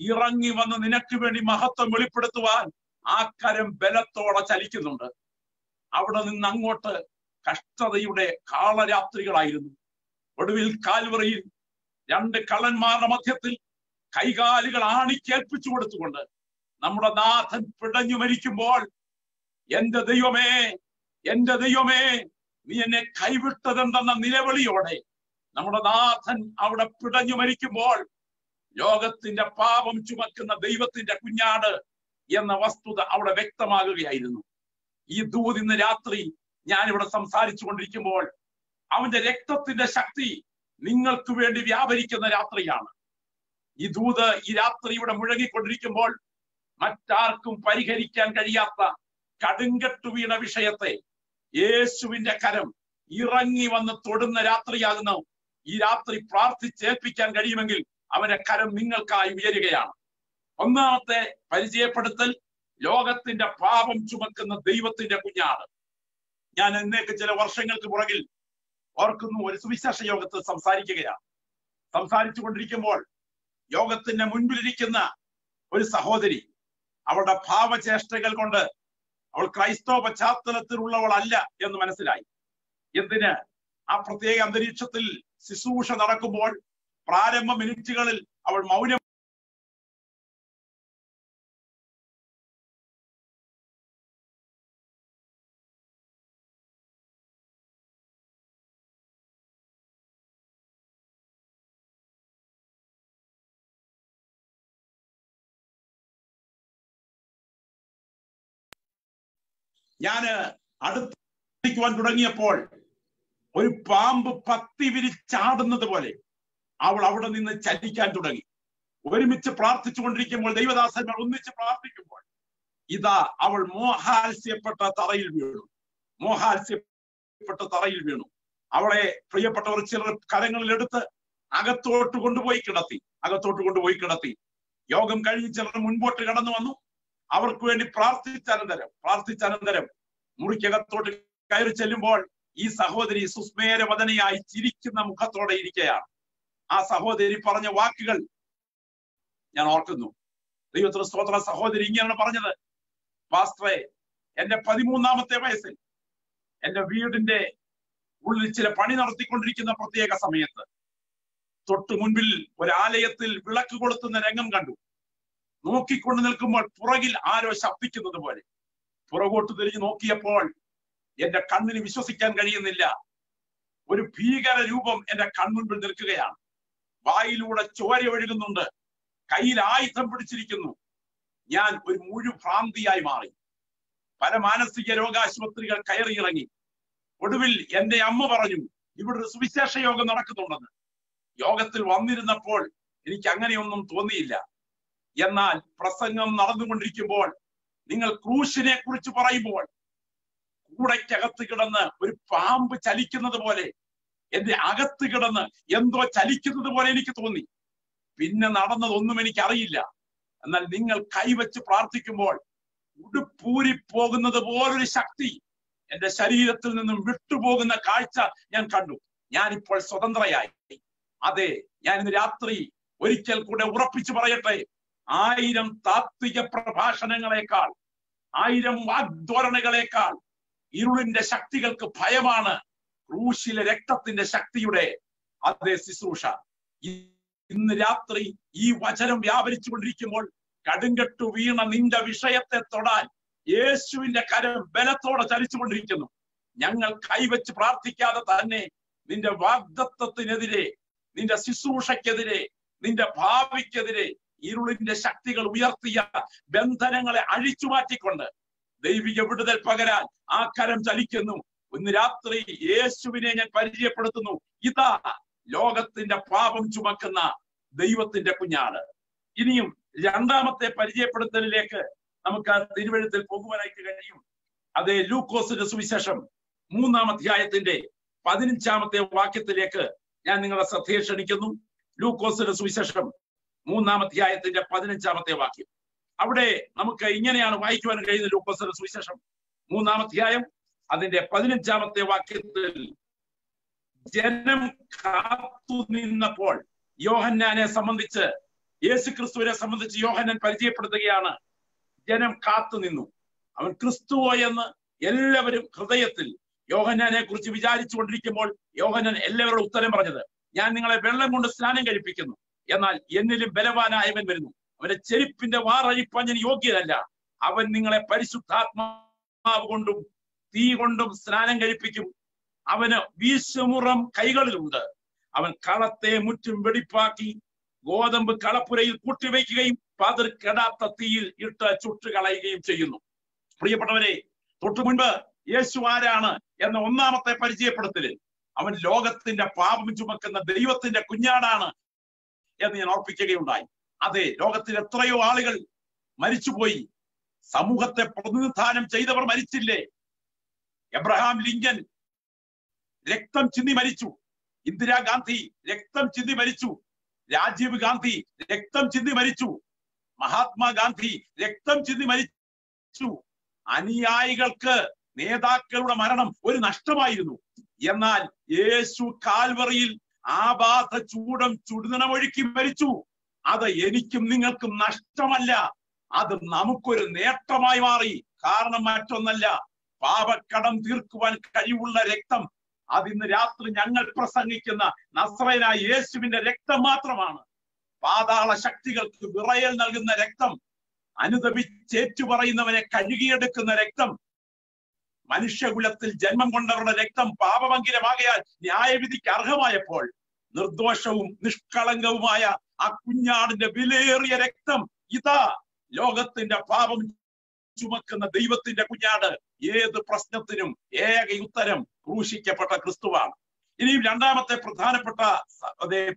A: ഇറങ്ങി വന്ന് നിനക്ക് വേണ്ടി മഹത്വം വെളിപ്പെടുത്തുവാൻ ആ കരം ബലത്തോടെ ചലിക്കുന്നുണ്ട്. അവിടെ നിന്ന് അങ്ങോട്ട് കഷ്ടതയുടെ കാളരാത്രികളായിരുന്നു. ഒടുവിൽ കാൽവറിയിൽ രണ്ട് കള്ളന്മാരുടെ മധ്യത്തിൽ കൈകാലുകൾ ആണിക്കേൽപ്പിച്ചു കൊടുത്തുകൊണ്ട് നമ്മുടെ നാഥൻ പിടഞ്ഞു മരിക്കുമ്പോൾ എന്റെ ദൈവമേ എന്റെ ദൈവമേ നീ എന്നെ കൈവിട്ടതെന്തെന്ന നിലവിളിയോടെ നമ്മുടെ നാഥൻ അവിടെ പിടഞ്ഞു മരിക്കുമ്പോൾ ലോകത്തിന്റെ പാപം ചുമക്കുന്ന ദൈവത്തിന്റെ കുഞ്ഞാട് എന്ന വസ്തുത അവിടെ വ്യക്തമാകുകയായിരുന്നു. ഈ ദൂത് ഇന്ന് രാത്രി ഞാൻ ഇവിടെ സംസാരിച്ചു കൊണ്ടിരിക്കുമ്പോൾ അവന്റെ രക്തത്തിന്റെ ശക്തി നിങ്ങൾക്ക് വേണ്ടി വ്യാപരിക്കുന്ന രാത്രിയാണ്. ഈ ദൂത് ഈ രാത്രി ഇവിടെ മുഴങ്ങിക്കൊണ്ടിരിക്കുമ്പോൾ മറ്റാർക്കും പരിഹരിക്കാൻ കഴിയാത്ത കടുങ്കട്ടു വീണ വിഷയത്തെ യേശുവിന്റെ കരം ഇറങ്ങി വന്ന് തൊടുന്ന രാത്രിയാകുന്നു. ഈ രാത്രി പ്രാർത്ഥിച്ചേൽപ്പിക്കാൻ കഴിയുമെങ്കിൽ അവന്റെ കരം നിങ്ങൾക്കായി ഉയരുകയാണ്. ഒന്നാമത്തെ പരിചയപ്പെടുത്തൽ ലോകത്തിന്റെ പാപം ചുമക്കുന്ന ദൈവത്തിന്റെ കുഞ്ഞാണ്. ഞാൻ എന്നേക്ക് ചില വർഷങ്ങൾക്ക് പുറകിൽ ഓർക്കുന്നു ഒരു സുവിശേഷ യോഗത്തിൽ സംസാരിക്കുകയാണ്. സംസാരിച്ചു കൊണ്ടിരിക്കുമ്പോൾ യോഗത്തിന്റെ മുൻപിലിരിക്കുന്ന ഒരു സഹോദരി അവളുടെ ഭാവചേഷ്ടകൾ കൊണ്ട് അവൾ ക്രൈസ്തവ പശ്ചാത്തലത്തിലുള്ളവളല്ല എന്ന് മനസ്സിലായി. എന്തിന്? ആ പ്രത്യേക അന്തരീക്ഷത്തിൽ ശുശ്രൂഷ നടക്കുമ്പോൾ പ്രാരംഭ മിനിറ്റുകളിൽ അവൾ മൗനം ഞാൻ അടുത്തിരിക്കുവാൻ തുടങ്ങിയപ്പോൾ ഒരു പാമ്പ് പത്തി വിരിച്ചാടുന്നത് പോലെ അവൾ അവിടെ നിന്ന് ചലിക്കാൻ തുടങ്ങി. ഒരുമിച്ച് പ്രാർത്ഥിച്ചു കൊണ്ടിരിക്കുമ്പോൾ ദൈവദാസന്മാർ ഒന്നിച്ച് പ്രാർത്ഥിക്കുമ്പോൾ ഇതാ അവൾ മോഹാത്സ്യപ്പെട്ട തറയിൽ വീണു. മോഹാത്സ്യപ്പെട്ട തറയിൽ വീണു. അവളെ പ്രിയപ്പെട്ടവർ ചിലർ കരങ്ങളിൽ എടുത്ത് അകത്തോട്ട് കൊണ്ടുപോയി കിടത്തി. അകത്തോട്ട് കൊണ്ടുപോയി കിടത്തി. യോഗം കഴിഞ്ഞ് ചിലർ മുൻപോട്ട് കടന്നു വന്നു. അവർക്ക് വേണ്ടി പ്രാർത്ഥിച്ചനന്തരം പ്രാർത്ഥിച്ചനന്തരം മുറിക്കകത്തോട്ട് കയറി ചെല്ലുമ്പോൾ ഈ സഹോദരി സുസ്മേരവദനയായി ചിരിക്കുന്ന മുഖത്തോടെ ഇരിക്കുകയാണ്. ആ സഹോദരി പറഞ്ഞ വാക്കുകൾ ഞാൻ ഓർക്കുന്നു. ദൈവത്തിന് സ്തോത്ര. സഹോദരി ഇങ്ങനെയാണ് പറഞ്ഞത്. പാസ്റ്ററെ എന്റെ പതിമൂന്നാമത്തെ വയസ്സിൽ എന്റെ വീടിന്റെ ഉള്ളിൽ ചില പണി നടത്തിക്കൊണ്ടിരിക്കുന്ന പ്രത്യേക സമയത്ത് തൊട്ടു മുൻപിൽ ഒരു ആലയത്തിൽ വിളക്ക് കൊളുത്തുന്ന രംഗം കണ്ടു. നോക്കിക്കൊണ്ട് നിൽക്കുമ്പോൾ പുറകിൽ ആരോ ശബ്ദിക്കുന്നത് പോലെ. പുറകോട്ട് തിരിഞ്ഞു നോക്കിയപ്പോൾ എന്റെ കണ്ണിന് വിശ്വസിക്കാൻ കഴിയുന്നില്ല. ഒരു ഭീകര രൂപം എന്റെ കൺമുൻപിൽ നിൽക്കുകയാണ്. വായിലൂടെ ചോര ഒഴുകുന്നുണ്ട്. കയ്യിൽ ആയുധം പിടിച്ചിരിക്കുന്നു. ഞാൻ ഒരു മുഴുഭ്രാന്തിയായി മാറി. പല മാനസിക രോഗാശുപത്രികൾ കയറിയിറങ്ങി. ഒടുവിൽ എന്റെ അമ്മ പറഞ്ഞു ഇവിടെ ഒരു സുവിശേഷ യോഗം നടക്കുന്നുണ്ടെന്ന്. യോഗത്തിൽ വന്നിരുന്നപ്പോൾ എനിക്ക് അങ്ങനെയൊന്നും തോന്നിയില്ല. എന്നാൽ പ്രസംഗം നടന്നുകൊണ്ടിരിക്കുമ്പോൾ നിങ്ങൾ ക്രൂശിനെ കുറിച്ച് പറയുമ്പോൾ കൂടയ്ക്കകത്ത് കിടന്ന് ഒരു പാമ്പ് ചലിക്കുന്നത് പോലെ എന്റെ അകത്ത് കിടന്ന് എന്തോ ചലിക്കുന്നത് പോലെ എനിക്ക് തോന്നി. പിന്നെ നടന്നതൊന്നും എനിക്ക് അറിയില്ല എന്നാൽ നിങ്ങൾ കൈവച്ച് പ്രാർത്ഥിക്കുമ്പോൾ ഉടുപ്പൂരി പോകുന്നത് പോലൊരു ശക്തി എന്റെ ശരീരത്തിൽ നിന്നും വിട്ടുപോകുന്ന കാഴ്ച ഞാൻ കണ്ടു. ഞാനിപ്പോൾ സ്വതന്ത്രയായി. അതെ ഞാൻ ഇന്ന് രാത്രി ഒരിക്കൽ കൂടെ ഉറപ്പിച്ചു പറയട്ടെ. ആയിരം താത്വിക പ്രഭാഷണങ്ങളെക്കാൾ ആയിരം വാഗ്ധോരണകളെക്കാൾ ഇരുളിന്റെ ശക്തികൾക്ക് ഭയമാണ് ക്രൂശിലെ രക്തത്തിന്റെ ശക്തിയുടെ അതേ ശുശ്രൂഷ. ഇന്ന് രാത്രി ഈ വചനം വ്യാപരിച്ചു കൊണ്ടിരിക്കുമ്പോൾ കടുങ്കെട്ടു വീണ നിന്റെ വിഷയത്തെ തൊടാൻ യേശുവിന്റെ കരം ബലത്തോടെ ചലിച്ചുകൊണ്ടിരിക്കുന്നു. ഞങ്ങൾ കൈവച്ച് പ്രാർത്ഥിക്കാതെ തന്നെ നിന്റെ വാഗ്ദത്വത്തിനെതിരെ നിന്റെ ശുശ്രൂഷയ്ക്കെതിരെ നിന്റെ ഭാവിക്കെതിരെ ഇരുളിന്റെ ശക്തികൾ ഉയർത്തിയ ബന്ധനങ്ങളെ അഴിച്ചു മാറ്റിക്കൊണ്ട് ദൈവിക വിടുതൽ പകരാൻ ആ കരം ചലിക്കുന്നു. ഇന്ന് രാത്രി യേശുവിനെ ഞാൻ പരിചയപ്പെടുത്തുന്നു. ഇതാ ലോകത്തിന്റെ പാപം ചുമക്കുന്ന ദൈവത്തിന്റെ കുഞ്ഞാട്. ഇനിയും രണ്ടാമത്തെ പരിചയപ്പെടുത്തലിലേക്ക് നമുക്ക് ആ തിരുവഴുത്തിൽ പോകുവാനായിട്ട് കഴിയും. അതേ ലൂക്കോസിന്റെ സുവിശേഷം മൂന്നാം അധ്യായത്തിന്റെ പതിനഞ്ചാമത്തെ വാക്യത്തിലേക്ക് ഞാൻ നിങ്ങളെ ശ്രദ്ധയെ ക്ഷണിക്കുന്നു. ലൂക്കോസിന്റെ സുവിശേഷം മൂന്നാം അധ്യായത്തിന്റെ പതിനഞ്ചാമത്തെ വാക്യം. അവിടെ നമുക്ക് ഇങ്ങനെയാണ് വായിക്കുവാൻ കഴിയുന്നത് ലൂക്കോസിന്റെ സുവിശേഷം. മൂന്നാം അധ്യായം അതിന്റെ പതിനഞ്ചാമത്തെ വാക്യത്തിൽ ജനം കാത്തു നിന്നപ്പോൾ യോഹന്നാനെ സംബന്ധിച്ച് യേശു ക്രിസ്തുവിനെ സംബന്ധിച്ച് യോഹന്നാൻ പരിചയപ്പെടുത്തുകയാണ് ജനം കാത്തു നിന്നു. അവൻ ക്രിസ്തുവോ എന്ന് എല്ലാവരും ഹൃദയത്തിൽ യോഹന്നാനെ കുറിച്ച് വിചാരിച്ചു കൊണ്ടിരിക്കുമ്പോൾ യോഹന്നാൻ എല്ലാവരോടും ഉത്തരം പറഞ്ഞത് ഞാൻ നിങ്ങളെ വെള്ളം കൊണ്ട് സ്നാനം കഴിപ്പിക്കുന്നു എന്നാൽ എന്നിലും ബലവാനായവൻ വരുന്നു. അവന്റെ ചെരുപ്പിന്റെ വാറഴിപ്പാൻ ഞാൻ യോഗ്യനല്ല. അവൻ നിങ്ങളെ പരിശുദ്ധാത്മാവ് കൊണ്ടും തീ കൊണ്ടും സ്നാനം കഴിപ്പിക്കും. അവന് വീശമുറം കൈകളിലുണ്ട്. അവൻ കളത്തെ മുറ്റും വെടിപ്പാക്കി ഗോതമ്പ് കളപ്പുരയിൽ കൂട്ടിവെക്കുകയും പതിർ കെടാത്ത തീയിൽ ഇട്ട് ചുട്ടുകളയുകയും ചെയ്യുന്നു. പ്രിയപ്പെട്ടവരെ തൊട്ടു മുൻപ് യേശു ആരാണ് എന്ന ഒന്നാമത്തെ പരിചയപ്പെടുത്തലിൽ അവൻ ലോകത്തിന്റെ പാപം ചുമക്കുന്ന ദൈവത്തിന്റെ കുഞ്ഞാടാണ് എന്ന് ഞാൻ ഓർപ്പിക്കുകയുണ്ടായി. അതെ ലോകത്തിൽ എത്രയോ ആളുകൾ മരിച്ചുപോയി. സമൂഹത്തെ പ്രതിനിധാനം ചെയ്തവർ മരിച്ചില്ലേ? എബ്രഹാം ലിങ്കൻ രക്തം ചിന്തി മരിച്ചു. ഇന്ദിരാഗാന്ധി രക്തം ചിന്തി മരിച്ചു. രാജീവ് ഗാന്ധി രക്തം ചിന്തി മരിച്ചു. മഹാത്മാഗാന്ധി രക്തം ചിന്തി മരിച്ചു. അനുയായികൾക്ക് നേതാക്കളുടെ മരണം ഒരു നഷ്ടമായിരുന്നു. എന്നാൽ യേശു കാൽവറിയിൽ ആബാധ ചൂടം ചുടുന്നണമൊഴുക്കി മരിച്ചു. അത് എനിക്കും നിങ്ങൾക്കും നഷ്ടമല്ല. അത് നമുക്കൊരു നേട്ടമായി മാറി. കാരണം മറ്റൊന്നല്ല. പാപക്കടം തീർക്കുവാൻ കഴിവുള്ള രക്തം. അതിന്ന് രാത്രി ഞങ്ങൾ പ്രസംഗിക്കുന്ന നസ്രനായ യേശുവിന്റെ രക്തം മാത്രമാണ്. പാതാള ശക്തികൾക്ക് വിറയൽ നൽകുന്ന രക്തം അനുദപിച്ചേറ്റു പറയുന്നവനെ കഴുകിയെടുക്കുന്ന രക്തം മനുഷ്യകുലത്തിൽ ജന്മം കൊണ്ടവരുടെ രക്തം പാപമംഗിലമാകയാൽ ന്യായവിധിക്ക് അർഹമായപ്പോൾ നിർദോഷവും നിഷ്കളങ്കവുമായ ആ കുഞ്ഞാടിന്റെ വിലയേറിയ രക്തം ഇതാ ലോകത്തിന്റെ പാപം ചുമക്കുന്ന ദൈവത്തിന്റെ കുഞ്ഞാട്. ഏത് പ്രശ്നത്തിനും ഏക ഉത്തരം ക്രൂശിക്കപ്പെട്ട ക്രിസ്തുവാണ്. ഇനിയും രണ്ടാമത്തെ പ്രധാനപ്പെട്ട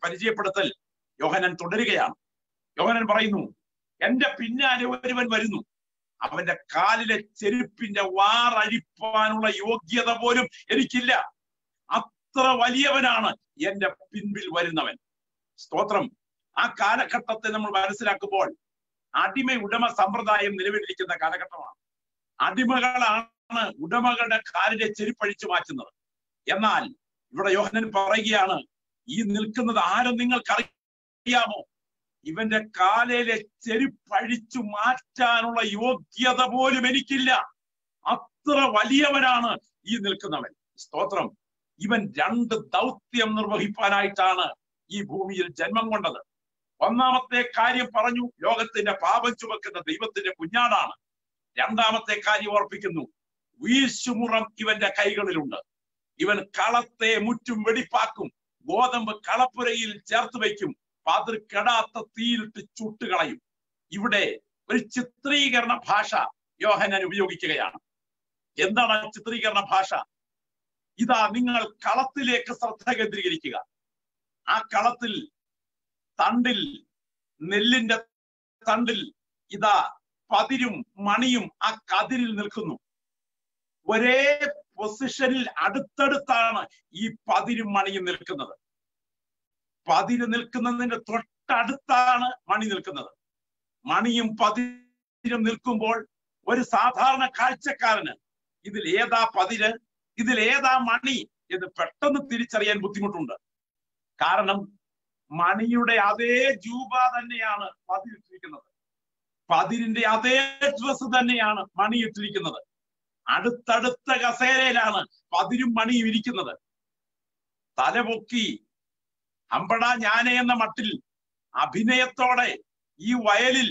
A: പരിചയപ്പെടുത്തൽ യോഹനൻ തുടരുകയാണ്. യോഹനൻ പറയുന്നു എന്റെ പിന്നാലെ ഒരുവൻ വരുന്നു. അവന്റെ കാലിലെ ചെരുപ്പിന്റെ വാറഴിപ്പാനുള്ള യോഗ്യത പോലും എനിക്കില്ല. അത്ര വലിയവനാണ് എന്റെ പിൻപിൽ വരുന്നവൻ. സ്തോത്രം. ആ കാലഘട്ടത്തെ നമ്മൾ മനസ്സിലാക്കുമ്പോൾ അടിമ ഉടമ സമ്പ്രദായം നിലവിലിരിക്കുന്ന കാലഘട്ടമാണ്. അടിമകളാണ് ഉടമകളുടെ കാലിലെ ചെരിപ്പഴിച്ചു മാറ്റുന്നത്. എന്നാൽ ഇവിടെ യോഹനൻ പറയുകയാണ് ഈ നിൽക്കുന്നത് ആരും നിങ്ങൾക്ക് അറിയാമോ ഇവന്റെ കാലയിലെ ചെരിപ്പഴിച്ചു മാറ്റാനുള്ള യോഗ്യത പോലും എനിക്കില്ല. അത്ര വലിയവനാണ് ഈ നിൽക്കുന്നവൻ. സ്തോത്രം. ഇവൻ രണ്ട് ദൗത്യം നിർവഹിപ്പാനായിട്ടാണ് ഈ ഭൂമിയിൽ ജന്മം കൊണ്ടത്. ഒന്നാമത്തെ കാര്യം പറഞ്ഞു ലോകത്തിന്റെ പാപം ചുമക്കുന്ന ദൈവത്തിന്റെ കുഞ്ഞാടാണ്. രണ്ടാമത്തെ കാര്യം ഓർപ്പിക്കുന്നു. വീശുമുറം ഇവന്റെ കൈകളിലുണ്ട്. ഇവൻ കളത്തെ മുറ്റും വെടിപ്പാക്കും. ഗോതമ്പ് കളപ്പുരയിൽ ചേർത്ത് വയ്ക്കും. പാതിർ കെടാത്ത തീയിലിട്ട് ചുട്ടുകളയും. ഇവിടെ ഒരു ചിത്രീകരണ ഭാഷ യോഹനൻ ഉപയോഗിക്കുകയാണ്. എന്താണ് ചിത്രീകരണ ഭാഷ? ഇതാ നിങ്ങൾ കളത്തിലേക്ക് ശ്രദ്ധ കേന്ദ്രീകരിക്കുക. ആ കളത്തിൽ തണ്ടിൽ നെല്ലിന്റെ തണ്ടിൽ ഇതാ പതിരും മണിയും ആ കതിരിൽ നിൽക്കുന്നു. ഒരേ പൊസിഷനിൽ അടുത്തടുത്താണ് ഈ പതിരും മണിയും നിൽക്കുന്നത്. പതിര് നിൽക്കുന്നതിന്റെ തൊട്ടടുത്താണ് മണി നിൽക്കുന്നത്. മണിയും പതിരും നിൽക്കുമ്പോൾ ഒരു സാധാരണ കാഴ്ചക്കാരന് ഇതിൽ ഏതാ പതിര് ഇതിൽ ഏതാ മണി എന്ന് പെട്ടെന്ന് തിരിച്ചറിയാൻ ബുദ്ധിമുട്ടുണ്ട്. കാരണം മണിയുടെ അതേ ജൂബ തന്നെയാണ് പതിരിട്ടിരിക്കുന്നത്. പതിരിന്റെ അതേ ഡ്രസ് തന്നെയാണ് മണി ഇട്ടിരിക്കുന്നത് അടുത്തടുത്ത കസേരയിലാണ് പതിരും മണിയും ഇരിക്കുന്നത്. തലപൊക്കി അമ്പട ഞാനേ എന്ന മട്ടിൽ അഭിനയത്തോടെ ഈ വയലിൽ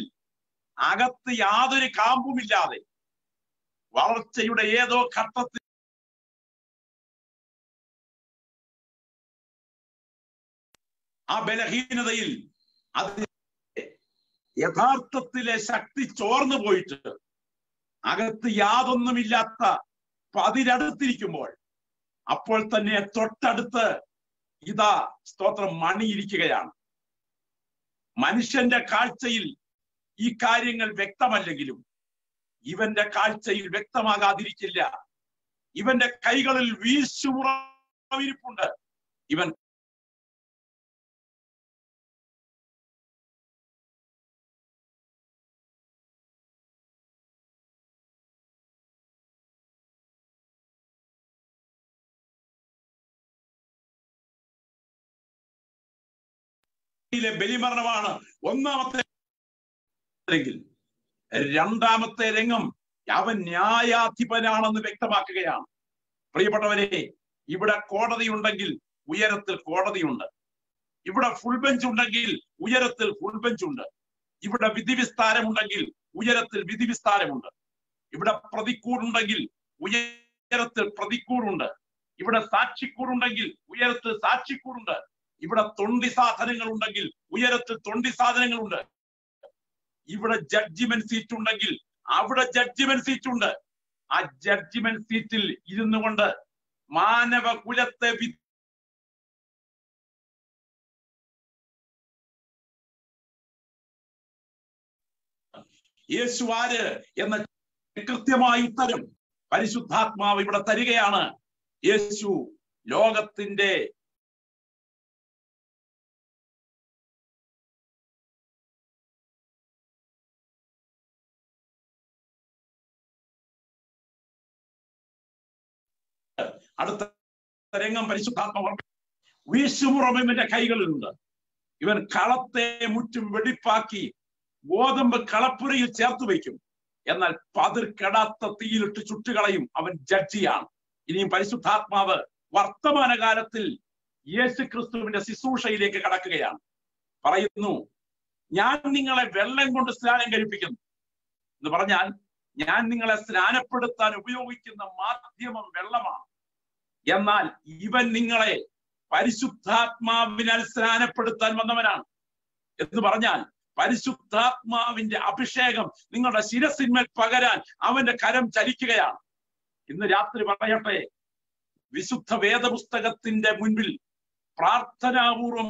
A: അകത്ത് യാതൊരു കാമ്പുമില്ലാതെ വളർച്ചയുടെ ഏതോ ഘട്ടത്തിൽ ആ ബലഹീനതയിൽ അത് യഥാർത്ഥത്തിലെ ശക്തി ചോർന്നു പോയിട്ട് അകത്ത് യാതൊന്നുമില്ലാത്ത പതിരടുത്തിരിക്കുമ്പോൾ അപ്പോൾ തന്നെ തൊട്ടടുത്ത് ഇതാ സ്തോത്രം മണിയിരിക്കുകയാണ്. മനുഷ്യന്റെ കാഴ്ചയിൽ ഈ കാര്യങ്ങൾ വ്യക്തമല്ലെങ്കിലും ഇവന്റെ കാഴ്ചയിൽ വ്യക്തമാകാതിരിക്കില്ല. ഇവന്റെ കൈകളിൽ വീശുമുറവിരിപ്പുണ്ട് ഇവൻ യിലെ ബലിമരണമാണ് ഒന്നാമത്തെ രണ്ടാമത്തെ രംഗം അവൻ ന്യായാധിപനാണെന്ന് വ്യക്തമാക്കുകയാണ്. പ്രിയപ്പെട്ടവരെ ഇവിടെ കോടതി ഉണ്ടെങ്കിൽ ഉയരത്തിൽ കോടതിയുണ്ട്. ഇവിടെ ഫുൾ ബെഞ്ച് ഉണ്ടെങ്കിൽ ഉയരത്തിൽ ഫുൾ ബെഞ്ച് ഉണ്ട്. ഇവിടെ വിധി വിസ്താരമുണ്ടെങ്കിൽ ഉയരത്തിൽ വിധി വിസ്താരമുണ്ട്. ഇവിടെ പ്രതിക്കൂടുണ്ടെങ്കിൽ ഉയരത്തിൽ പ്രതിക്കൂടുണ്ട്. ഇവിടെ സാക്ഷിക്കൂടുണ്ടെങ്കിൽ ഉയരത്തിൽ സാക്ഷിക്കൂടുണ്ട്. ഇവിടെ തൊണ്ടി സാധനങ്ങൾ ഉണ്ടെങ്കിൽ ഉയരത്തിൽ തൊണ്ടി സാധനങ്ങളുണ്ട് ഇവിടെ ജഡ്ജിമെന്റ് സീറ്റ് ഉണ്ടെങ്കിൽ അവിടെ ജഡ്ജിമെന്റ് സീറ്റ് ഉണ്ട്. ആ ജഡ്ജിമെന്റ് സീറ്റിൽ ഇരുന്നു കൊണ്ട് മാനവ കുലത്തെ യേശു ആര് എന്ന കൃത്യമായ ഉത്തരം പരിശുദ്ധാത്മാവ് ഇവിടെ തരികയാണ്. യേശു ലോകത്തിന്റെ അടുത്ത രംഗം പരിശുദ്ധാത്മ വീശുമുറമിന്റെ കൈകളിലുണ്ട്. ഇവൻ കളത്തെ മുറ്റും വെടിപ്പാക്കി ഗോതമ്പ് കളപ്പുരയിൽ ചേർത്ത് വയ്ക്കും. എന്നാൽ പതിർ കെടാത്ത തീയിലിട്ട് ചുട്ടുകളയും അവൻ ജഡ്ജിയാണ്. ഇനിയും പരിശുദ്ധാത്മാവ് വർത്തമാനകാലത്തിൽ യേശു ക്രിസ്തുവിന്റെ ശുശ്രൂഷയിലേക്ക് കടക്കുകയാണ്. പറയുന്നു ഞാൻ നിങ്ങളെ വെള്ളം കൊണ്ട് സ്നാനം കഴിപ്പിക്കുന്നു. എന്ന് പറഞ്ഞാൽ ഞാൻ നിങ്ങളെ സ്നാനപ്പെടുത്താൻ ഉപയോഗിക്കുന്ന മാധ്യമം വെള്ളമാണ്. എന്നാൽ ഇവൻ നിങ്ങളെ പരിശുദ്ധാത്മാവിനാൽ സ്നാനപ്പെടുത്താൻ വന്നവനാണ്. എന്ന് പറഞ്ഞാൽ പരിശുദ്ധാത്മാവിന്റെ അഭിഷേകം നിങ്ങളുടെ ശിരസിന്മേൽ പകരാൻ അവന്റെ കരം ചലിക്കുകയാണ്. ഇന്ന് രാത്രി പറയട്ടെ വിശുദ്ധ വേദപുസ്തകത്തിന്റെ മുൻപിൽ പ്രാർത്ഥനാപൂർവം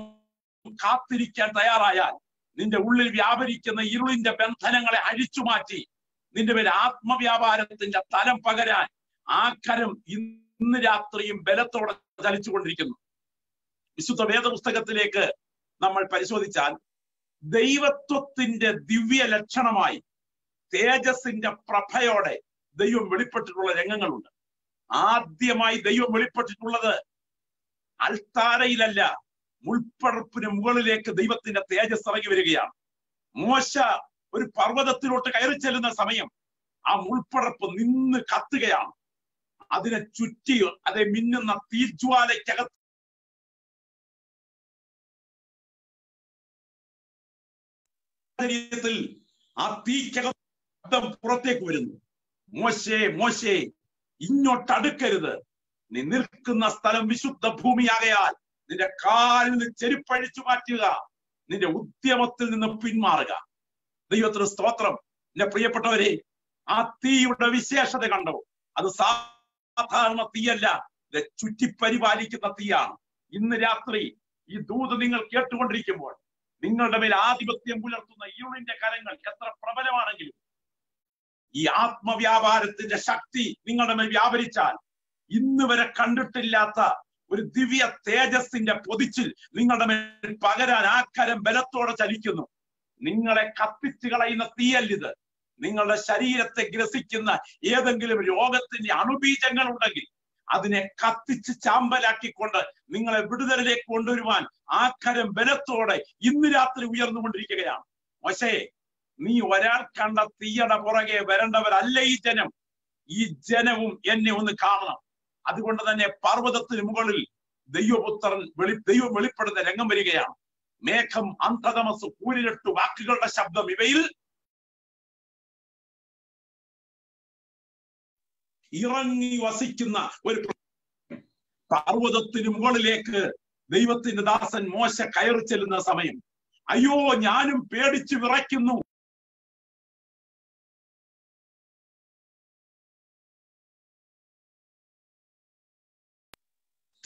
A: കാത്തിരിക്കാൻ തയ്യാറായാൽ നിന്റെ ഉള്ളിൽ വ്യാപരിക്കുന്ന ഇരുളിന്റെ ബന്ധനങ്ങളെ അഴിച്ചുമാറ്റി നിന്റെ മേൽ ആത്മവ്യാപാരത്തിന്റെ തലം പകരാൻ ആ കരം ഇന്ന് രാത്രിയും ബലത്തോടെ ചലിച്ചുകൊണ്ടിരിക്കുന്നു. വിശുദ്ധ വേദപുസ്തകത്തിലേക്ക് നമ്മൾ പരിശോധിച്ചാൽ ദൈവത്വത്തിന്റെ ദിവ്യ ലക്ഷണമായി തേജസിന്റെ പ്രഭയോടെ ദൈവം വെളിപ്പെട്ടിട്ടുള്ള രംഗങ്ങളുണ്ട്. ആദ്യമായി ദൈവം വെളിപ്പെട്ടിട്ടുള്ളത് അൽത്താരയിലല്ല മുൾപ്പടർപ്പിന് മുകളിലേക്ക് ദൈവത്തിന്റെ തേജസ് ഇറങ്ങി വരികയാണ്. മോശ ഒരു പർവതത്തിലോട്ട് കയറി ചെല്ലുന്ന സമയം ആ മുൾപ്പടർപ്പ് നിന്ന് കത്തുകയാണ്. അതിനെ ചുറ്റി അതെ മിന്നുന്ന തീജ്വാലയ്ക്കകത്ത് ശരീരത്തിൽ ആ ശബ്ദം പുറത്തേക്ക് വരുന്നു. മോശേ മോശേ ഇങ്ങോട്ട് അടുക്കരുത്. നീ നിൽക്കുന്ന സ്ഥലം വിശുദ്ധ ഭൂമിയാകയാൽ നിന്റെ കാലിൽ ചെരുപ്പഴിച്ചു മാറ്റുക. നിന്റെ ഉദ്യമത്തിൽ നിന്ന് പിന്മാറുക. ദൈവത്തിന് സ്തോത്രം. എന്റെ പ്രിയപ്പെട്ടവരെ ആ തീയുടെ വിശേഷത കണ്ടോ? അത് സാധാരണ തീയല്ല. ഇത് ചുറ്റിപ്പരിപാലിക്കുന്ന തീയാണ്. ഇന്ന് രാത്രി ഈ ദൂത് നിങ്ങൾ കേട്ടുകൊണ്ടിരിക്കുമ്പോൾ നിങ്ങളുടെ മേൽ ആധിപത്യം പുലർത്തുന്ന ഇരുളിന്റെ കരങ്ങൾ എത്ര പ്രബലമാണെങ്കിലും ഈ ആത്മവ്യാപാരത്തിന്റെ ശക്തി നിങ്ങളുടെ മേൽ വ്യാപരിച്ചാൽ ഇന്ന് വരെ കണ്ടിട്ടില്ലാത്ത ഒരു ദിവ്യ തേജസ്സിന്റെ പൊതിച്ചിൽ നിങ്ങളുടെ മേൽ പകരാൻ ആ കരം ബലത്തോടെ ചലിക്കുന്നു. നിങ്ങളെ കത്തിച്ചു കളയുന്ന തീയല്ലിത്. നിങ്ങളുടെ ശരീരത്തെ ഗ്രസിക്കുന്ന ഏതെങ്കിലും രോഗത്തിന്റെ അണുബീജങ്ങൾ ഉണ്ടെങ്കിൽ അതിനെ കത്തിച്ച് ചാമ്പലാക്കിക്കൊണ്ട് നിങ്ങളെ വിടുതലിലേക്ക് കൊണ്ടുവരുവാൻ ആക്കരം ബലത്തോടെ ഇന്ന് രാത്രി ഉയർന്നുകൊണ്ടിരിക്കുകയാണ്. പക്ഷേ നീ ഒരാൾ കണ്ട തീയട പുറകെ വരേണ്ടവരല്ല ഈ ജനം. ഈ ജനവും എന്നെ ഒന്ന് കാണണം. അതുകൊണ്ട് തന്നെ പർവതത്തിന് മുകളിൽ ദൈവപുത്രൻ വെളി ദൈവം വെളിപ്പെടുന്ന രംഗം വരികയാണ്. മേഘം അന്ധതമസ് കൂരിരട്ടു വാക്കുകളുടെ ശബ്ദം ഇവയിൽ ഇറങ്ങി വസിക്കുന്ന ഒരു പർവതത്തിന് മുകളിലേക്ക് ദൈവത്തിന്റെ ദാസൻ മോശ കയറി ചെല്ലുന്ന സമയം. അയ്യോ ഞാനും പേടിച്ചു വിറയ്ക്കുന്നു.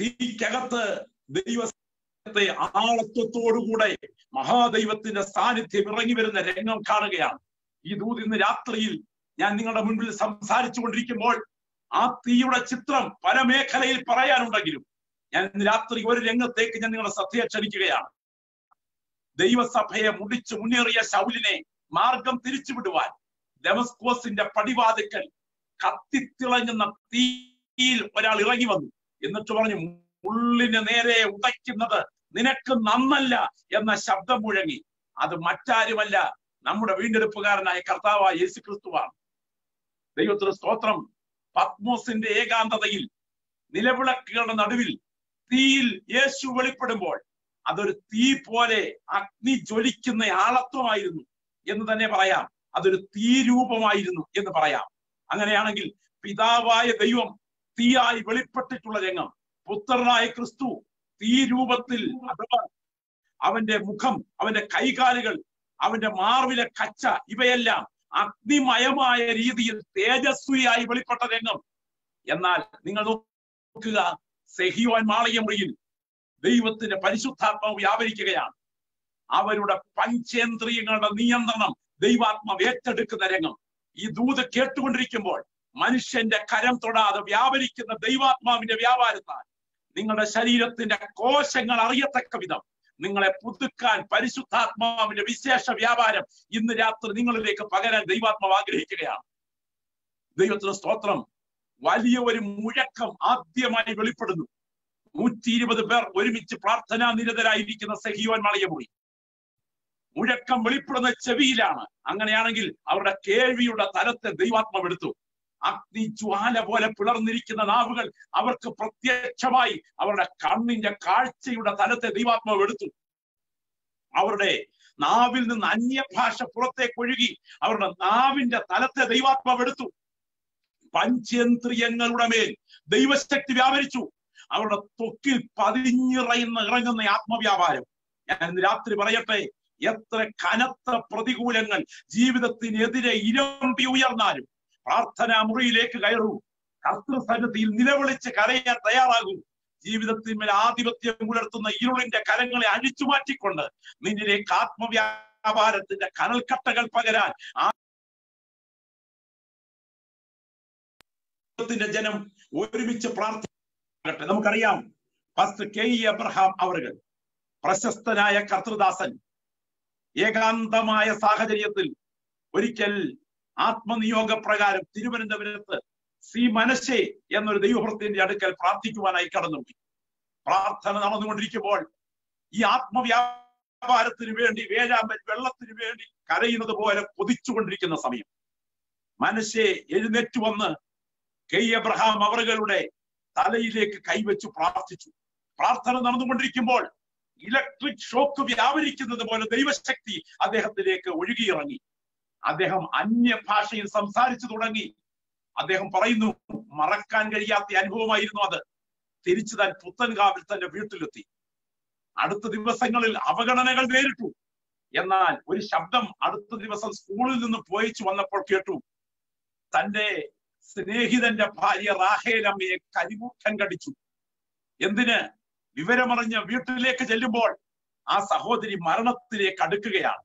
A: തീക്കകത്ത് ദൈവത്തെ ആളത്വത്തോടുകൂടെ മഹാദൈവത്തിന്റെ സാന്നിധ്യം ഇറങ്ങി വരുന്ന രംഗം കാണുകയാണ്. ഈ ദൂത് ഇന്ന് രാത്രിയിൽ ഞാൻ നിങ്ങളുടെ മുൻപിൽ സംസാരിച്ചു കൊണ്ടിരിക്കുമ്പോൾ ആ തീയുടെ ചിത്രം പല മേഖലയിൽ പറയാനുണ്ടെങ്കിലും ഞാൻ ഇന്ന് രാത്രി ഒരു രംഗത്തേക്ക് ഞാൻ നിങ്ങളുടെ ശ്രദ്ധയെ ക്ഷണിക്കുകയാണ്. ദൈവസഭയെ മുടിച്ച് മുന്നേറിയ ശൗലിനെ മാർഗം തിരിച്ചുവിടുവാൻ ഡെമസ്കോസിന്റെ പടിവാതിക്കൽ കത്തിത്തിളങ്ങുന്ന തീയിൽ ഒരാൾ ഇറങ്ങി വന്നു. എന്നിട്ട് പറഞ്ഞു ഉള്ളിന് നേരെ ഉടയ്ക്കുന്നത് നിനക്ക് നന്നല്ല എന്ന ശബ്ദം മുഴങ്ങി. അത് മറ്റാരുമല്ല നമ്മുടെ വീണ്ടെടുപ്പുകാരനായ കർത്താവായ യേശു ക്രിസ്തുവാണ് ദൈവത്തിന് സ്തോത്രം. പത്മോസിന്റെ ഏകാന്തതയിൽ നിലവിളക്കുകളുടെ നടുവിൽ തീയിൽ യേശു വെളിപ്പെടുമ്പോൾ അതൊരു തീ പോലെ അഗ്നി ജ്വലിക്കുന്ന ആളത്വമായിരുന്നു എന്ന് തന്നെ പറയാം. അതൊരു തീ രൂപമായിരുന്നു എന്ന് പറയാം. അങ്ങനെയാണെങ്കിൽ പിതാവായ ദൈവം തീയായി വെളിപ്പെട്ടിട്ടുള്ള രംഗം പുത്രനായ ക്രിസ്തു തീ രൂപത്തിൽ അഥവാ അവന്റെ മുഖം അവന്റെ കൈകാലുകൾ അവന്റെ മാർവിലെ കച്ച ഇവയെല്ലാം അഗ്നിമയമായ രീതിയിൽ തേജസ്വിയായി വെളിപ്പെട്ട രംഗം. എന്നാൽ നിങ്ങൾ നോക്കുക സെഹിയോൻ മാളയമുറിയിൽ ദൈവത്തിന്റെ പരിശുദ്ധാത്മാവ് വ്യാപരിക്കുകയാണ്. അവരുടെ പഞ്ചേന്ദ്രിയങ്ങളുടെ നിയന്ത്രണം ദൈവാത്മാവ് ഏറ്റെടുക്കുന്ന രംഗം. ഈ ദൂത് കേട്ടുകൊണ്ടിരിക്കുമ്പോൾ മനുഷ്യന്റെ കരം തൊടാതെ വ്യാപരിക്കുന്ന ദൈവാത്മാവിന്റെ വ്യാപാരത്താൽ നിങ്ങളുടെ ശരീരത്തിന്റെ കോശങ്ങൾ അറിയത്തക്ക വിധം നിങ്ങളെ പുതുക്കാൻ പരിശുദ്ധാത്മാവിന്റെ വിശേഷ വ്യാപാരം ഇന്ന് രാത്രി നിങ്ങളിലേക്ക് പകരാൻ ദൈവാത്മാവ് ആഗ്രഹിക്കുകയാണ്. ദൈവത്തിന്റെ സ്തോത്രം. വലിയ ഒരു മുഴക്കം ആദ്യമായി വെളിപ്പെടുന്നു. നൂറ്റി ഇരുപത് പേർ ഒരുമിച്ച് പ്രാർത്ഥനാ നിരതരായിരിക്കുന്ന സഹിയോൻ മളയമുറി മുഴക്കം വെളിപ്പെടുന്ന ചെവിയിലാണ്. അങ്ങനെയാണെങ്കിൽ അവരുടെ കേൾവിയുടെ തലത്തെ ദൈവാത്മാവ് എടുത്തു. അഗ്നി ജ്വാല പോലെ പിളർന്നിരിക്കുന്ന നാവുകൾ അവർക്ക് പ്രത്യക്ഷമായി അവരുടെ കണ്ണിന്റെ കാഴ്ചയുടെ തലത്തെ ദൈവാത്മാവ് എടുത്തു. അവരുടെ നാവിൽ നിന്ന് അന്യഭാഷ പുറത്തേക്ക് ഒഴുകി അവരുടെ നാവിന്റെ തലത്തെ ദൈവാത്മാവ് എടുത്തു. പഞ്ചേന്ദ്രിയങ്ങളുടെ മേൽ ദൈവശക്തി വ്യാപരിച്ചു. അവരുടെ തൊക്കിൽ പതിഞ്ഞിറയുന്ന ഇറങ്ങുന്ന ആത്മവ്യാപാരം. ഞാൻ രാത്രി പറയട്ടെ എത്ര കനത്ത പ്രതികൂലങ്ങൾ ജീവിതത്തിനെതിരെ ഇരമ്പി ഉയർന്നാലും പ്രാർത്ഥനാ മുറിയിലേക്ക് കയറൂ. കർത്തൃസന്നിധിയിൽ നിലവിളിച്ച് കരയാൻ തയ്യാറാകൂ. ജീവിതത്തിന്മേൽ ആധിപത്യം പുലർത്തുന്ന ഇരുളിന്റെ കരങ്ങളെ അഴിച്ചു മാറ്റിക്കൊണ്ട് നിന്നിലേക്ക് ആത്മവ്യാപാരത്തിന്റെ കനൽക്കട്ടകൾ പകരാൻ ത്തിന്റെ ജനം ഒരുമിച്ച് പ്രാർത്ഥിക്കട്ടെ. നമുക്കറിയാം ഫസ്റ്റ് കെ ഇ എബ്രഹാം അവർകൾ പ്രശസ്തനായ കർത്തൃദാസൻ ഏകാന്തമായ സാഹചര്യത്തിൽ ഒരിക്കൽ ആത്മനിയോഗ പ്രകാരം തിരുവനന്തപുരത്ത് സി മനശെ എന്നൊരു ദൈവഭൃത്തിന്റെ അടുക്കൽ പ്രാർത്ഥിക്കുവാനായി കടന്നുപോയി. പ്രാർത്ഥന നടന്നുകൊണ്ടിരിക്കുമ്പോൾ ഈ ആത്മവ്യാപാരത്തിന് വേണ്ടി വേഴാമ്പൽ വെള്ളത്തിന് വേണ്ടി കരയുന്നത് പോലെ കൊതിച്ചുകൊണ്ടിരിക്കുന്ന സമയം. മനശെ എഴുന്നേറ്റ് വന്ന് കെ. അബ്രഹാം അവറുകളുടെ തലയിലേക്ക് കൈവച്ചു പ്രാർത്ഥിച്ചു. പ്രാർത്ഥന നടന്നുകൊണ്ടിരിക്കുമ്പോൾ ഇലക്ട്രിക് ഷോക്ക് വ്യാപരിക്കുന്നത് പോലെ ദൈവശക്തി അദ്ദേഹത്തിലേക്ക് ഒഴുകിയിറങ്ങി. അദ്ദേഹം അന്യഭാഷയിൽ സംസാരിച്ചു തുടങ്ങി. അദ്ദേഹം പറയുന്നു മറക്കാൻ കഴിയാത്ത അനുഭവമായിരുന്നു അത്. തിരിച്ചു താൻ പുത്തൻകാവിൽ തന്റെ വീട്ടിലെത്തി. അടുത്ത ദിവസങ്ങളിൽ അവഗണനകൾ നേരിട്ടു. എന്നാൽ ഒരു ശബ്ദം അടുത്ത ദിവസം സ്കൂളിൽ നിന്ന് പോയിച്ചു വന്നപ്പോൾ കേട്ടു തന്റെ സ്നേഹിതന്റെ ഭാര്യ റാഹേലമ്മയെ കരിമൂട്ടം കടിച്ചു. എന്തിന്? വിവരമറിഞ്ഞ് വീട്ടിലേക്ക് ചെല്ലുമ്പോൾ ആ സഹോദരി മരണത്തിലേക്ക് അടുക്കുകയാണ്.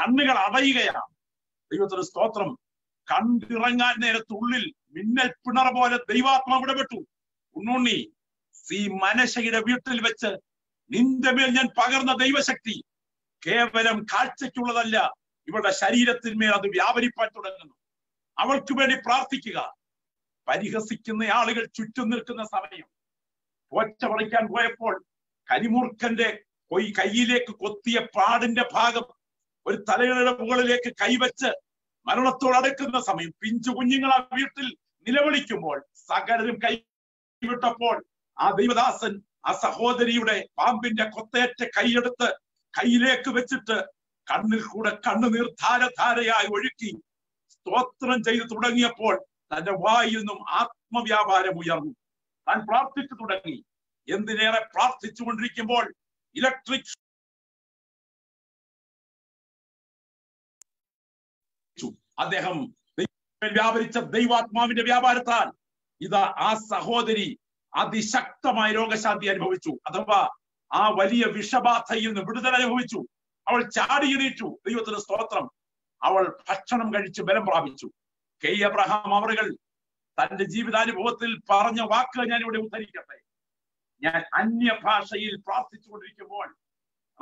A: കണ്ണുകൾ അടയുകയാണ്. ദൈവത്തിന് സ്തോത്രം. കണ്ടിറങ്ങാൻ നേരത്തുള്ളിൽ മിന്നൽ പിണർ പോലെ ദൈവാത്മാവ് ഇടപെട്ടു. ഉണ്ണുണ്ണി സി മനശയുടെ വീട്ടിൽ വെച്ച് നിന്റെ മേൽ ഞാൻ പകർന്ന ദൈവശക്തി കേവലം കാഴ്ചയ്ക്കുള്ളതല്ല ഇവളുടെ ശരീരത്തിന്മേൽ അത് വ്യാപരിപ്പാൻ തുടങ്ങുന്നു. അവൾക്ക് വേണ്ടി പ്രാർത്ഥിക്കുക. പരിഹസിക്കുന്ന ആളുകൾ ചുറ്റും നിൽക്കുന്ന സമയം. ഒറ്റ പറിക്കാൻ പോയപ്പോൾ കരിമൂർഖന്റെ കൊയ് കയ്യിലേക്ക് കൊത്തിയ പാടിന്റെ ഭാഗം ഒരു തലയുടെ മുകളിലേക്ക് കൈവച്ച് മരണത്തോടടുക്കുന്ന സമയം പിഞ്ചു കുഞ്ഞുങ്ങൾ ആ വീട്ടിൽ നിലവിളിക്കുമ്പോൾ സകലരും കൈവിട്ടപ്പോൾ ആ ദൈവദാസൻ ആ സഹോദരിയുടെ പാമ്പിന്റെ കൊത്തേറ്റ കൈയെടുത്ത് കയ്യിലേക്ക് വെച്ചിട്ട് കണ്ണിൽ കൂടെ കണ്ണുനീർ ധാരധാരയായി ഒഴുക്കി സ്തോത്രം ചെയ്തു തുടങ്ങിയപ്പോൾ തന്റെ വായിൽ നിന്നും ആത്മവ്യാപാരം ഉയർന്നു. താൻ പ്രാർത്ഥിച്ചു തുടങ്ങി. എന്തിനേറെ പ്രാർത്ഥിച്ചുകൊണ്ടിരിക്കുമ്പോൾ ഇലക്ട്രിക് അദ്ദേഹം വ്യാപരിച്ച ദൈവാത്മാവിന്റെ വ്യാപാരത്താൽ ഇതാ ആ സഹോദരി അതിശക്തമായ രോഗശാന്തി അനുഭവിച്ചു. അഥവാ ആ വലിയ വിഷബാധയിൽ നിന്ന് വിടുതൽ അനുഭവിച്ചു. അവൾ ചാടിയിടീറ്റു ദൈവത്തിന് സ്തോത്രം. അവൾ ഭക്ഷണം കഴിച്ച് ബലം പ്രാപിച്ചു. കെ. അബ്രഹാം അവറുകൾ തന്റെ ജീവിതാനുഭവത്തിൽ പറഞ്ഞ വാക്ക് ഞാൻ ഇവിടെ ഉദ്ധരിക്കട്ടെ. ഞാൻ അന്യഭാഷയിൽ പ്രാർത്ഥിച്ചുകൊണ്ടിരിക്കുമ്പോൾ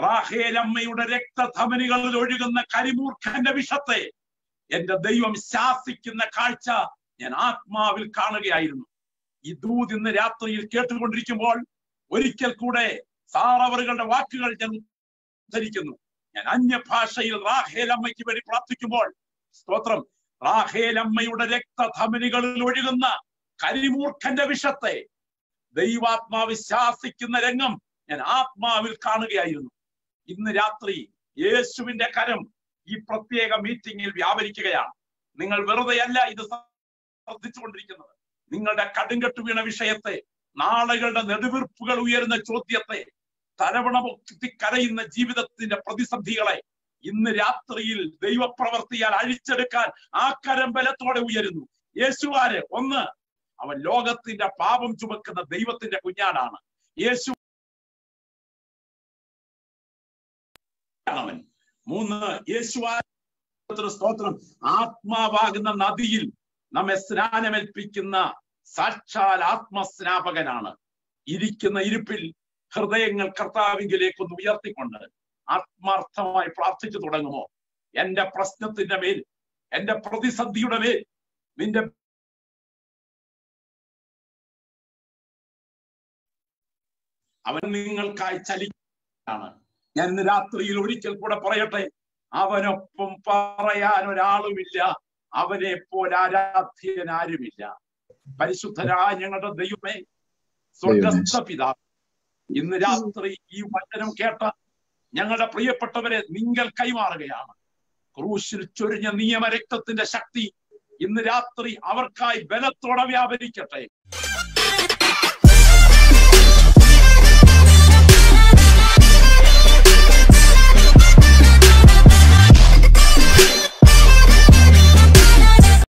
A: റാഹേലമ്മയുടെ രക്തധമനികളിൽ ഒഴുകുന്ന കരിമൂർഖന്റെ വിഷത്തെ എന്റെ ദൈവം ശാസിക്കുന്ന കാഴ്ച ഞാൻ ആത്മാവിൽ കാണുകയായിരുന്നു. ഈ ദൂത് ഇന്ന് രാത്രിയിൽ കേട്ടുകൊണ്ടിരിക്കുമ്പോൾ ഒരിക്കൽ കൂടെ സാറവറുകളുടെ വാക്കുകൾ ഞാൻ ഉദ്ധരിക്കുന്നു. ഞാൻ അന്യഭാഷയിൽ റാഹേലമ്മയ്ക്ക് വേണ്ടി പ്രാർത്ഥിക്കുമ്പോൾ സ്തോത്രം റാഹേലമ്മയുടെ രക്തധമനികളിൽ ഒഴുകുന്ന കരിമൂർഖന്റെ വിഷത്തെ ദൈവാത്മാവ് ശാസിക്കുന്ന രംഗം ഞാൻ ആത്മാവിൽ കാണുകയായിരുന്നു. ഇന്ന് രാത്രി യേശുവിന്റെ കരം ഈ പ്രത്യേക മീറ്റിംഗിൽ വ്യാപരിക്കുകയാണ്. നിങ്ങൾ വെറുതെയല്ല ഇത് ശ്രദ്ധിച്ചുകൊണ്ടിരിക്കുന്നത്. നിങ്ങളുടെ കടുങ്കെട്ട് വീണ വിഷയത്തെ നാളുകളുടെ നെടുവീർപ്പുകൾ ഉയരുന്ന ചോദ്യത്തെ തലവണ കരയുന്ന ജീവിതത്തിന്റെ പ്രതിസന്ധികളെ ഇന്ന് രാത്രിയിൽ ദൈവപ്രവർത്തിയാൽ അഴിച്ചെടുക്കാൻ ആ കരമ്പലത്തോടെ ഉയരുന്നു. യേശുവാര് ഒന്ന് അവൻ ലോകത്തിന്റെ പാപം ചുമക്കുന്ന ദൈവത്തിന്റെ കുഞ്ഞാടാണ് യേശു മൂന്ന് യേശുവാ സ്തോത്രം ആത്മാവാകുന്ന നദിയിൽ നമ്മെ സ്നാനമേൽപ്പിക്കുന്ന സാക്ഷാൽ ആത്മസ്നാപകനാണ്. ഇരിക്കുന്ന ഇരിപ്പിൽ ഹൃദയങ്ങൾ കർത്താവിങ്കിലേക്കൊന്ന് ഉയർത്തിക്കൊണ്ട് ആത്മാർത്ഥമായി പ്രാർത്ഥിച്ചു തുടങ്ങുമോ? എന്റെ പ്രശ്നത്തിന്റെ മേൽ എന്റെ പ്രതിസന്ധിയുടെ മേൽ നിന്റെ അവൻ നിങ്ങൾക്കായി ചലിക്കാണ് ഞാൻ ഇന്ന് രാത്രിയിൽ ഒരിക്കൽ കൂടെ പറയട്ടെ? അവനൊപ്പം പറയാൻ ഒരാളുമില്ല. അവനെ പോലെ ആരാധ്യൻ ആരുമില്ല. പരിശുദ്ധരായ ഞങ്ങളുടെ ദൈവമേ സ്വർഗസ്ഥ പിതാവ് ഇന്ന് രാത്രി ഈ വചനം കേട്ട ഞങ്ങളുടെ പ്രിയപ്പെട്ടവരെ നിങ്ങൾ കൈമാറുകയാണ്. ക്രൂശിൽ ചൊരിഞ്ഞ നിയമരക്തത്തിന്റെ ശക്തി ഇന്ന് രാത്രി അവർക്കായി ബലത്തോടെ വ്യാപരിക്കട്ടെ.